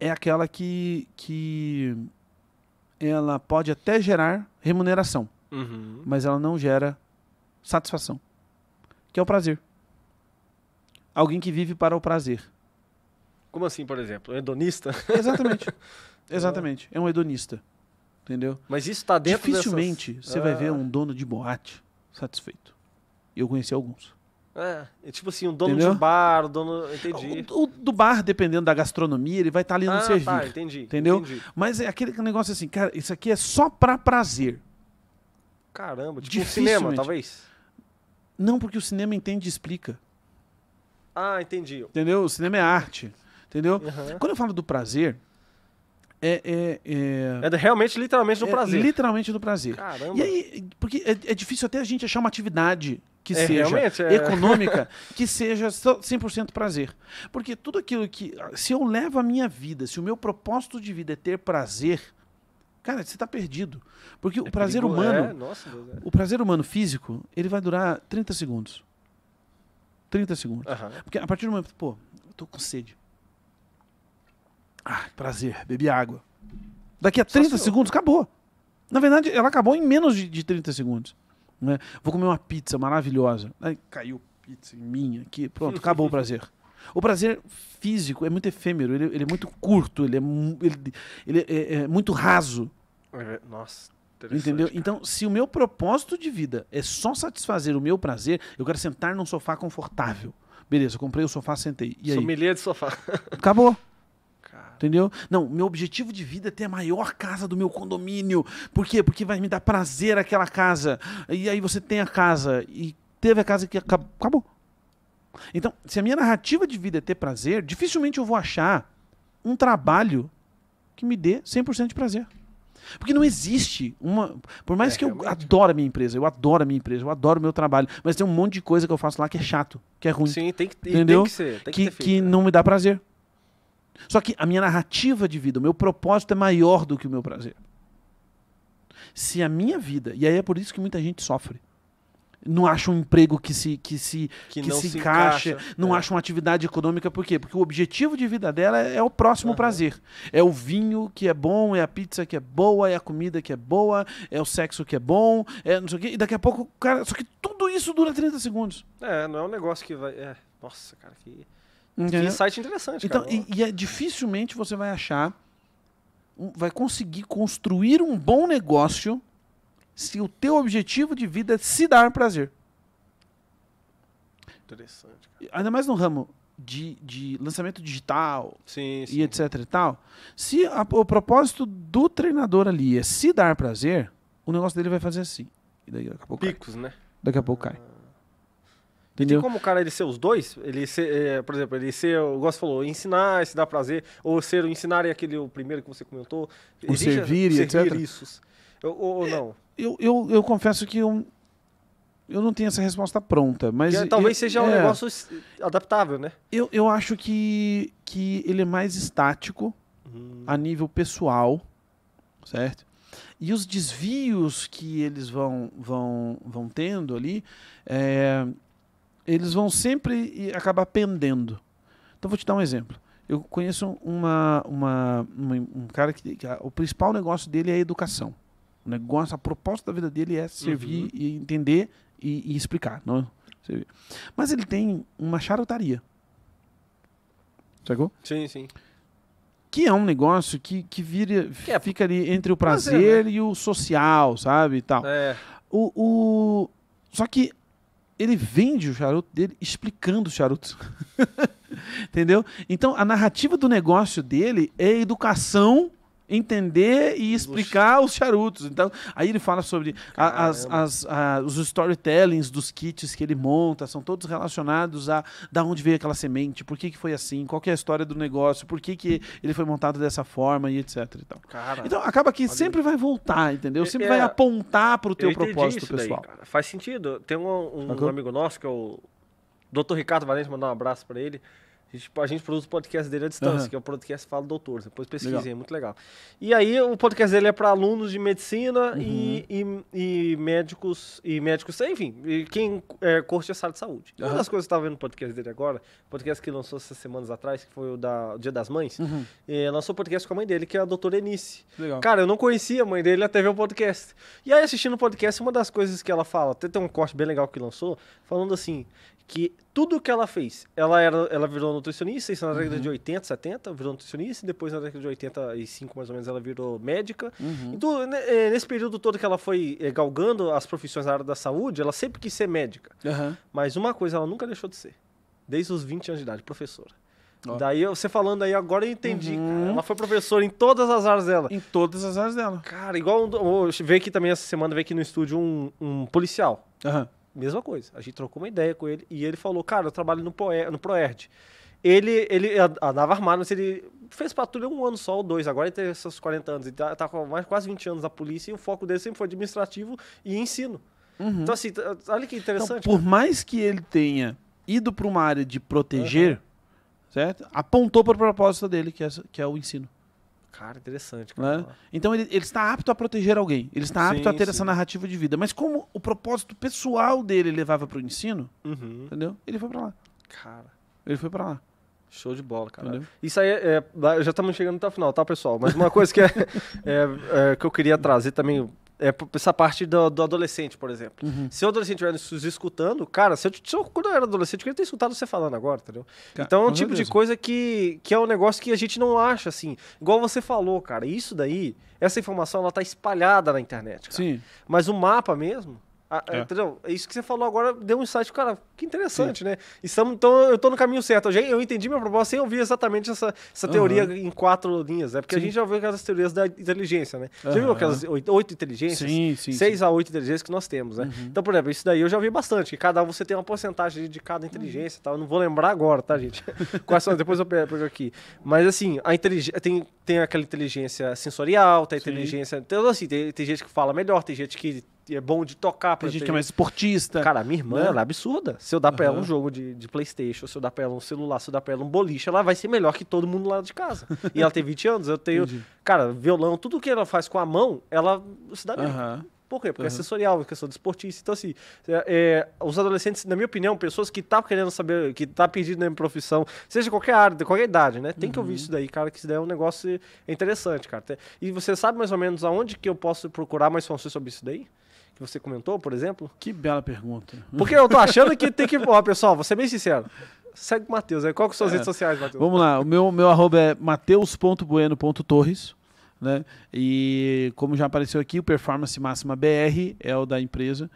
é aquela que, que ela pode até gerar remuneração Uhum. mas ela não gera satisfação, que é o prazer. Alguém que vive para o prazer. Como assim, por exemplo? Um hedonista? Exatamente. Exatamente. É um hedonista. Entendeu? Mas isso está dentro Dificilmente dessas... você vai ver Ah, um dono de boate satisfeito. Eu conheci alguns. É, é tipo assim, um dono Entendeu? de um bar, o dono... Entendi. O, o do bar, dependendo da gastronomia, ele vai estar ali no ah, servir. tá, entendi. Entendeu? entendi. Mas é aquele negócio assim, cara, isso aqui é só para prazer. Caramba, tipo um cinema, talvez? Não porque o cinema entende e explica. Ah, entendi. Entendeu? O cinema é arte. Entendeu? Aham. Quando eu falo do prazer, é, é, é, É realmente, literalmente, no é prazer. literalmente do prazer. Caramba. E aí, porque é, é difícil até a gente achar uma atividade que É, seja é. econômica, que seja só 100% prazer. Porque tudo aquilo que. Se eu levo a minha vida, se o meu propósito de vida é ter prazer, cara, você está perdido. Porque o É prazer perigo- humano. É, nossa, Deus. O prazer humano físico, ele vai durar 30 segundos. 30 segundos. Porque a partir do momento, pô, eu tô com sede. Ah, prazer, bebi água. Daqui a 30 senhor. segundos, acabou. Na verdade, ela acabou em menos de, de 30 segundos. Né? Vou comer uma pizza maravilhosa. Aí caiu pizza em mim aqui. Pronto, acabou o prazer. O prazer físico é muito efêmero, ele, ele é muito curto, ele é, ele, ele é- é muito raso. É, Nossa, Entendeu? cara. Então, se o meu propósito de vida é só satisfazer o meu prazer, eu quero sentar num sofá confortável. Beleza, comprei o sofá, sentei. E aí? Sommelier de sofá. Acabou. Entendeu? Não, meu objetivo de vida é ter a maior casa do meu condomínio. Por quê? Porque vai me dar prazer aquela casa. E aí você tem a casa e teve a casa que acab- acabou. Então, se a minha narrativa de vida é ter prazer, dificilmente eu vou achar um trabalho que me dê 100% de prazer. Porque não existe uma. Por mais É, que eu realmente. adoro a minha empresa, eu adoro a minha empresa, eu adoro o meu trabalho, mas tem um monte de coisa que eu faço lá que é chato, que é ruim sim, tem que, Entendeu? tem que ser. Tem que, que, ter que né? não me dá prazer. Só que a minha narrativa de vida, o meu propósito é maior do que o meu prazer. Se a minha vida, e aí é por isso que muita gente sofre, não acha um emprego que se, que se, que, que não se, se encaixa, encaixa. não é. acha uma atividade econômica, por quê? Porque o objetivo de vida dela é, é o próximo Aham. prazer. É o vinho que é bom, é a pizza que é boa, é a comida que é boa, é o sexo que é bom, é não sei o quê. E daqui a pouco, cara. Só que tudo isso dura 30 segundos. É, não é um negócio que vai. É. Nossa, cara, que, que Entendeu? insight interessante. Então, cara. e, e é dificilmente você vai achar, vai conseguir construir um bom negócio se o teu objetivo de vida é se dar prazer. Interessante. cara. Ainda mais no ramo de, de lançamento digital Sim, sim. e etc e tal. Se a- o propósito do treinador ali é se dar prazer, o negócio dele vai fazer assim. E daí daqui a pouco cai. Picos, né? Daqui a pouco cai. Tem Entendeu? como o cara ele ser os dois? Ele ser, é, por exemplo, ele ser, o gosto falou, ensinar, se dar prazer, ou ser o ensinar é aquele o primeiro que você comentou. O servir e etc. Isso. Ou, ou não? Eu, eu, eu confesso que eu, eu não tenho essa resposta pronta, mas... Que talvez eu- seja um é, negócio s- adaptável, né? Eu, eu acho que, que ele é mais estático a nível pessoal, certo? E os desvios que eles vão, vão, vão tendo ali, é, eles vão sempre acabar pendendo. Então, vou te dar um exemplo. Eu conheço uma, uma, uma- um cara que, que a- o principal negócio dele é a educação. O negócio, a proposta da vida dele é servir Uhum. e entender e, e explicar. Não? Servir. Mas ele tem uma charutaria. Sacou? Sim, sim. Que é um negócio que, que vira, Que é fica ali entre o prazer, prazer e o social, sabe? E tal. É. O, o... Só que ele vende o charuto dele explicando os charutos. Entendeu? Então a narrativa do negócio dele é educação, entender e explicar os charutos. Então, aí ele fala sobre a- as, as- a- os storytellings dos kits que ele monta, são todos relacionados a da onde veio aquela semente, por que, que foi assim, qual é a história do negócio, por que, que ele foi montado dessa forma e etc. E tal. Cara, Então acaba que sempre vai voltar, entendeu? Sempre É, vai apontar para o teu propósito daí, pessoal. cara. Faz sentido. Tem um, um amigo nosso que é o Dr. Ricardo Valente, mandar um abraço pra ele. A gente, a gente produz o podcast dele à distância, Aham. que é o podcast Fala Doutor. Depois pesquisem, é muito legal. E aí o podcast dele é para alunos de medicina Uhum. e, e, e médicos, e médicos, enfim, e quem é, curte a sala de saúde. Uma Aham. das coisas que eu estava vendo no podcast dele agora, podcast que lançou essas semanas atrás, que foi o da o Dia das Mães, Uhum. eh, lançou podcast com a mãe dele, que é a doutora Enice. Legal. Cara, eu não conhecia a mãe dele até ver o podcast. E aí, assistindo o podcast, uma das coisas que ela fala, até tem um corte bem legal que lançou, falando assim, que tudo que ela fez, ela era, ela virou nutricionista, isso na década Uhum. de 80, 70, virou nutricionista, e depois na década de 85, mais ou menos, ela virou médica. Uhum. Então, né, eh, nesse período todo que ela foi eh, galgando as profissões na área da saúde, ela sempre quis ser médica. Aham. Mas uma coisa ela nunca deixou de ser. Desde os 20 anos de idade, professora. Ó. Daí, você falando aí, agora eu entendi. Uhum. Ela foi professora em todas as áreas dela. Em todas as áreas dela. Cara, igual veio aqui também essa semana, veio aqui no estúdio um, um policial. Aham. Mesma coisa. A gente trocou uma ideia com ele e ele falou, cara, eu trabalho no, Poe- no Proerd. Ele, ele a- andava armado, mas ele fez patrulha um ano só, ou dois. Agora ele tem seus 40 anos. Ele tá, tá com mais quase 20 anos na polícia e o foco dele sempre foi administrativo e ensino. Uhum. Então, assim, olha que Então, interessante. por mais que ele tenha ido para uma área de proteger, certo? Apontou para o propósito dele, que é, que é o ensino. Cara, interessante. Cara. Né? Então ele, ele está apto a proteger alguém, ele está apto a Sim, ter sim. essa narrativa de vida. Mas como o propósito pessoal dele levava para o ensino, Uhum. entendeu? Ele foi para lá. Cara, Ele foi para lá. Show de bola, cara. Isso aí é, é- já estamos chegando até o final, tá, pessoal? Mas uma coisa que, é, é- é, que eu queria trazer também é essa parte do, do adolescente, por exemplo. Uhum. Se o adolescente estiver nos escutando, cara, se eu, se eu- quando eu era adolescente, eu queria ter escutado você falando agora, entendeu? Ca- Então é um tipo de certeza. coisa que, que é um negócio que a gente não acha, assim. Igual você falou, cara, isso daí, essa informação, ela tá espalhada na internet, cara. Sim. Mas o mapa mesmo, a- É. entendeu? Isso que você falou agora deu um insight, cara, que interessante, né? Estamos, então eu tô no caminho certo. Eu, já, eu entendi minha proposta sem ouvir exatamente essa, essa Aham. teoria em quatro linhas, né? Porque a Sim. gente já viu aquelas teorias da inteligência, né? Já viu aquelas oito, oito inteligências? Sim, sim. Seis a oito inteligências que nós temos, né? Uhum. Então, por exemplo, isso daí eu já vi bastante, que cada um você tem uma porcentagem de cada inteligência e tal. Eu não vou lembrar agora, tá, gente? Quais são? Depois eu pego aqui. Mas assim, a inteligência tem, tem aquela inteligência sensorial, tem a Sim. inteligência. Então, assim, tem, tem gente que fala melhor, tem gente que é bom de tocar. Tem gente que é mais esportista. Cara, a minha irmã, né? ela é absurda. Se eu dar pra ela um jogo de, de Playstation, se eu dar pra ela um celular, se eu dar pra ela um boliche, ela vai ser melhor que todo mundo lá de casa. e ela tem 20 anos, eu tenho... Entendi. Cara, violão, tudo que ela faz com a mão, ela se dá bem. Aham. Por quê? Porque é Aham. sensorial, questão de esportista. Então, assim, é, é, os adolescentes, na minha opinião, pessoas que tá querendo saber, que tá perdido na profissão, seja qualquer área, de qualquer idade, né? Tem que Uhum. ouvir isso daí, cara, que isso daí é um negócio interessante, cara. E você sabe mais ou menos aonde que eu posso procurar mais informações sobre isso daí? Que você comentou, por exemplo? Que bela pergunta. Porque eu tô achando que tem que. Ó, pessoal, vou ser bem sincero. Segue o Matheus aí. Qual que são as É. redes sociais, Matheus? Vamos lá, o meu, meu arroba é mateus.bueno.torres, né? E como já apareceu aqui, o Performance Máxima BR é o da empresa,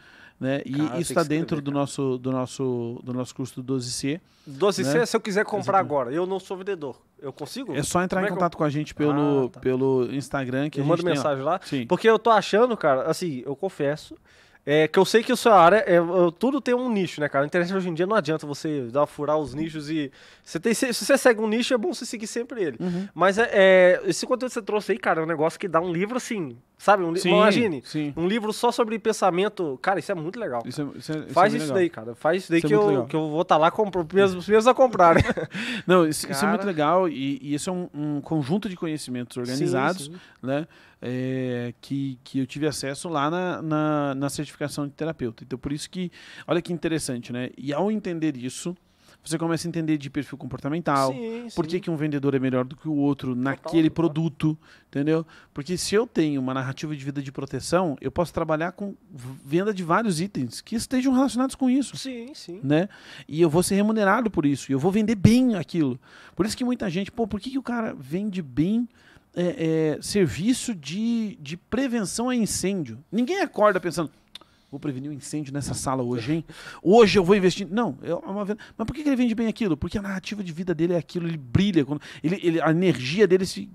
né? E Cara, isso está dentro escrever, do nosso, do, nosso, do nosso curso do 12C. 12C, né? se eu quiser comprar Exatamente. agora, eu não sou vendedor. Eu consigo? É só entrar Como em é que eu- contato com a gente pelo, Ah, tá. pelo Instagram que eu a gente mando tem mensagem lá. Sim. Porque eu tô achando, cara, assim, eu confesso, é, que eu sei que a sua área, é, é, tudo tem um nicho, né, cara? A internet hoje em dia não adianta você dar, furar os nichos e... Você tem, se se você segue um nicho, é bom você seguir sempre ele. Uhum. Mas é, é, esse conteúdo que você trouxe aí, cara, é um negócio que dá um livro, assim, Sabe? Um Sim, imagine, sim. um livro só sobre pensamento. Cara, isso é muito legal. Isso é, isso é- isso Faz é isso bem daí, legal. cara. Faz isso daí é que, eu, legal. que eu vou estar lá comprando os primeiros, os primeiros a comprar. né? Não, isso, isso é muito Cara. legal e, e isso é um, um conjunto de conhecimentos organizados, sim. né? É, que, que eu tive acesso lá na, na, na certificação de terapeuta. Então, por isso que, olha que interessante, né? E ao entender isso, você começa a entender de perfil comportamental, Sim, por que, sim. que um vendedor é melhor do que o outro naquele total. produto, entendeu? Porque se eu tenho uma narrativa de vida de proteção, eu posso trabalhar com venda de vários itens que estejam relacionados com isso Sim, sim. né? E eu vou ser remunerado por isso. E eu vou vender bem aquilo. Por isso que muita gente, pô, por que, que o cara vende bem é, é, serviço de, de prevenção a incêndio? Ninguém acorda pensando. Vou prevenir um incêndio nessa sala hoje, hein? Hoje eu vou investir. Não, é uma venda. Mas por que, ele vende bem aquilo? Porque a narrativa de vida dele é aquilo, ele brilha, quando, ele, ele- a energia dele se,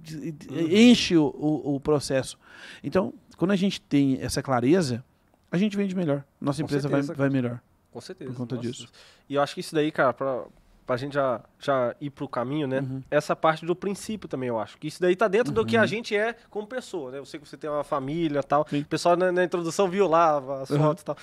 enche o, o, o processo. Então, quando a gente tem essa clareza, a gente vende melhor. Nossa Com empresa certeza, vai, vai melhor. Com certeza. Por conta nossa. disso. E eu acho que isso daí, cara, pra, pra gente já, já ir pro caminho, né? Uhum. Essa parte do princípio também, eu acho. Que isso daí tá dentro do que a gente é como pessoa, né? Eu sei que você tem uma família e tal. Sim. O pessoal na, na introdução viu lá as Uhum. fotos e tal.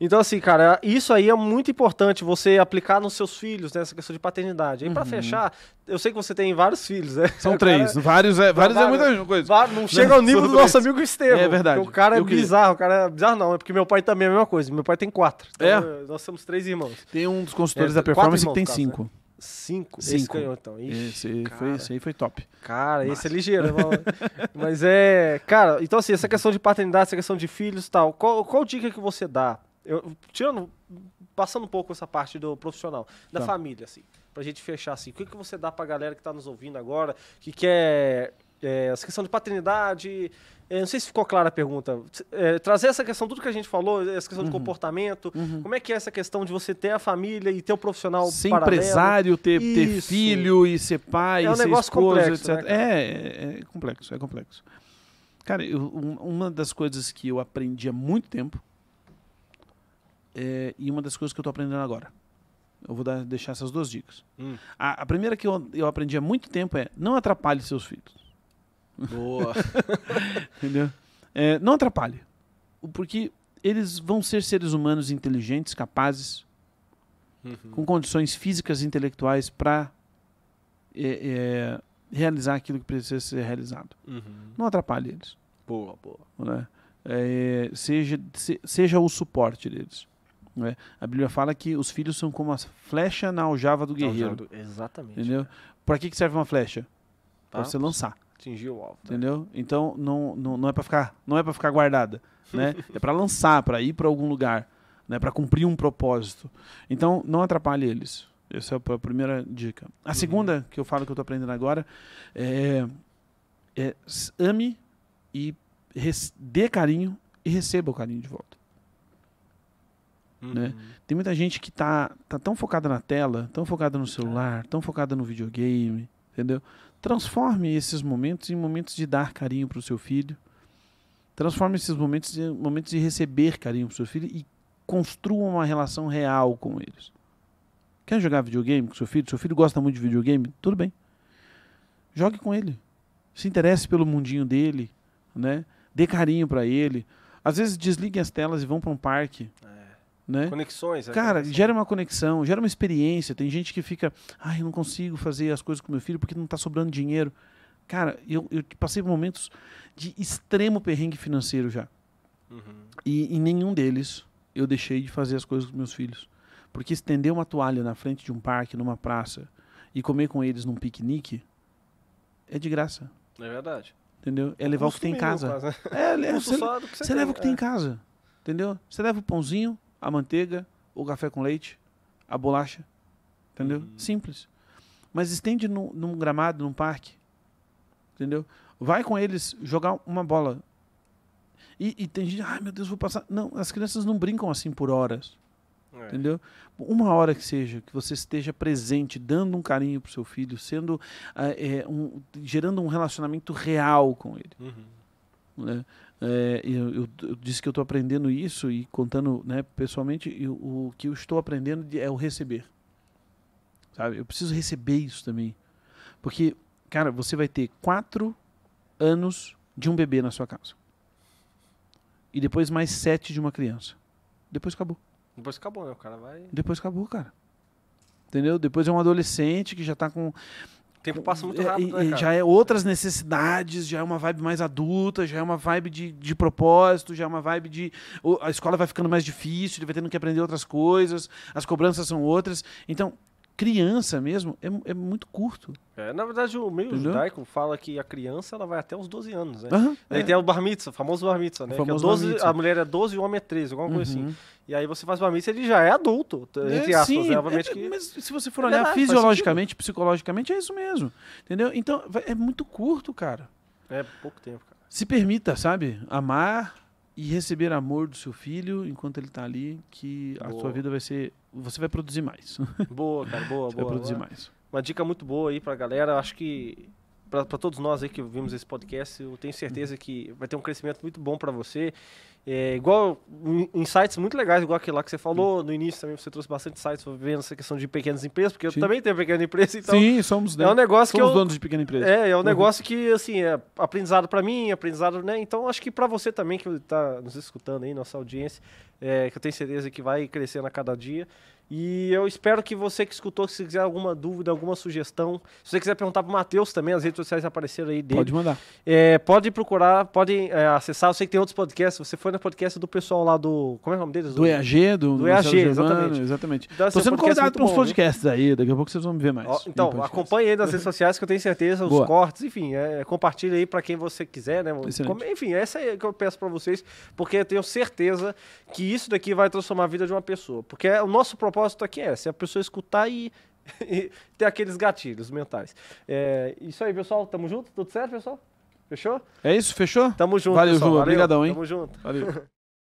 Então, assim, cara, isso aí é muito importante você aplicar nos seus filhos, né? Essa questão de paternidade. E pra fechar, eu sei que você tem vários filhos, né? São cara- três. Vários é, vários é muita coisa. Não chega ao nível do nosso amigo Estevam. É verdade. O cara é Eu queria. bizarro, o cara é bizarro não, é porque meu pai também é a mesma coisa. Meu pai tem quatro. Então, É? eh, Nós somos três irmãos. Tem um dos consultores É, da performance que irmãos, tem no caso, cinco. né? Cinco. Esse Cinco. ganhou, então. Ixi, Esse, aí foi, esse aí foi top. Cara, esse Massa. é ligeiro. irmão. Mas é. Cara, então assim, essa questão de paternidade, essa questão de filhos e tal, qual, qual dica que você dá? Eu, tirando. Passando um pouco essa parte do profissional, da Tá. família, assim, pra gente fechar assim. O que, que você dá pra galera que tá nos ouvindo agora, que quer. é, essa questão de paternidade. é, não sei se ficou clara a pergunta. É, trazer essa questão, tudo que a gente falou, essa questão Uhum. de comportamento. Como é que é essa questão de você ter a família e ter o profissional Ser paralelo? empresário, ter, ter filho e ser pai, É um ser negócio esposa, complexo, etc. né, é, é, é complexo, é complexo. Cara, eu- um- uma das coisas que eu aprendi há muito tempo é, e uma das coisas que eu tô aprendendo agora. Eu vou dar- deixar essas duas dicas. Hum. A, a primeira que eu, eu aprendi há muito tempo é não atrapalhe seus filhos. Boa. Entendeu? É, não atrapalhe. Porque eles vão ser seres humanos inteligentes, capazes, Uhum. com condições físicas e intelectuais para realizar aquilo que precisa ser realizado. Uhum. Não atrapalhe eles. Boa, boa. né? É, seja, se- seja o suporte deles. Né? A Bíblia fala que os filhos são como a flecha na aljava do guerreiro. Exatamente. Entendeu? Para que, que serve uma flecha? Para você lançar. Atingir o alvo. né? Entendeu? Então não, não, não é para ficar, não é para ficar guardada, né? é para lançar, para ir para algum lugar, né? Para cumprir um propósito. Então não atrapalhe eles. Essa é a primeira dica. A segunda que eu falo que eu tô aprendendo agora é, é ame e dê carinho e receba o carinho de volta. Uhum. né? Tem muita gente que tá, tá tão focada na tela, tão focada no celular, tão focada no videogame, entendeu? Transforme esses momentos em momentos de dar carinho para o seu filho. Transforme esses momentos em momentos de receber carinho para o seu filho e construa uma relação real com eles. Quer jogar videogame com seu filho? Seu filho gosta muito de videogame? Tudo bem. Jogue com ele. Se interesse pelo mundinho dele, né? Dê carinho para ele. Às vezes desliguem as telas e vão para um parque, né? Conexões. é, Cara, conexão. gera uma conexão, gera uma experiência. Tem gente que fica, ai, eu não consigo fazer as coisas com meu filho porque não está sobrando dinheiro. Cara, eu, eu passei por momentos de extremo perrengue financeiro já. Uhum. E em nenhum deles eu deixei de fazer as coisas com meus filhos. Porque estender uma toalha na frente de um parque, numa praça, e comer com eles num piquenique é de graça. É verdade. Entendeu? É levar o que tem em casa. quase, né? É, é, você, você leva o que tem é. em casa. Entendeu? Você leva o pãozinho, a manteiga, o café com leite, a bolacha. Entendeu? Uhum. Simples. Mas estende num, num gramado, num parque. Entendeu? Vai com eles jogar uma bola. E, e tem gente, ai meu Deus, vou passar. Não, as crianças não brincam assim por horas. É. Entendeu? Uma hora que seja, que você esteja presente, dando um carinho pro seu filho, sendo ah, é, um- gerando um relacionamento real com ele. Uhum. Né? É, eu, eu- eu disse que eu estou aprendendo isso e contando né, pessoalmente, eu- o que eu estou aprendendo de- é o receber. Sabe? Eu preciso receber isso também. Porque, cara, você vai ter quatro anos de um bebê na sua casa. e depois mais sete de uma criança. Depois acabou. Depois acabou, né? O cara vai. Depois acabou, cara. Entendeu? Depois é um adolescente que já tá com. O tempo passa muito é, rápido, né, já é outras necessidades, já é uma vibe mais adulta, já é uma vibe de, de propósito, já é uma vibe de. A escola vai ficando mais difícil, ele vai tendo que aprender outras coisas, as cobranças são outras. Então, criança mesmo é, é muito curto. É, na verdade, o meio Entendeu? judaico fala que a criança ela vai até os 12 anos, né? Aham, Aí é. tem o bar mitzvah, o famoso bar mitzvah, né? O é famoso bar 12, mitzvah. a mulher é 12 e o homem é 13, alguma coisa Uhum. assim. E aí você faz bar mitzvah, ele já é adulto, É, entre aspas, sim, né? Obviamente é, que... Mas se você for É olhar fisiologicamente, psicologicamente, é isso mesmo. Entendeu? Então, é muito curto, cara. É pouco tempo, cara. Se permita, sabe? Amar e receber amor do seu filho enquanto ele tá ali, que a Boa. sua vida vai ser. Você vai produzir mais. Você Boa, cara, boa, vai boa. produzir Uma- mais. Uma dica muito boa aí pra galera, acho que pra todos nós aí que vimos esse podcast, eu tenho certeza que vai ter um crescimento muito bom pra você. É, igual in- insights muito legais, igual aquele lá que você falou no início também, você trouxe bastante insights vendo essa questão de pequenas empresas, porque eu Sim. também tenho pequena empresa, então Sim, somos, né? é um negócio que somos eu donos de pequena empresa. É, é um Uhum. negócio que, assim, é aprendizado pra mim, aprendizado, né? Então, acho que pra você também, que tá nos escutando aí, nossa audiência, é, que eu tenho certeza que vai crescendo a cada dia. E eu espero que você que escutou, se quiser alguma dúvida, alguma sugestão, se você quiser perguntar pro Matheus também, as redes sociais apareceram aí dele. Pode mandar. É, pode procurar, pode é, acessar. Eu sei que tem outros podcasts. Você foi no podcast do pessoal lá do. Como é o nome deles? Do EAG, do, do EAG, Germano, exatamente. exatamente. Então, Tô é sendo podcast convidado para uns viu? podcasts aí, daqui a pouco vocês vão me ver mais. Ó, então, acompanhe aí nas redes sociais que eu tenho certeza, os Boa. cortes, enfim, é, compartilhe aí pra quem você quiser, né? Excelente. Enfim, essa é que eu peço pra vocês, porque eu tenho certeza que isso daqui vai transformar a vida de uma pessoa. Porque é- o nosso propósito aqui é, se a pessoa escutar e, e ter aqueles gatilhos mentais. É, isso aí, pessoal, tamo junto? Tudo certo, pessoal? Fechou? É isso, fechou? Tamo junto, Valeu, pessoal. Ju, obrigadão, hein? Tamo junto. Valeu.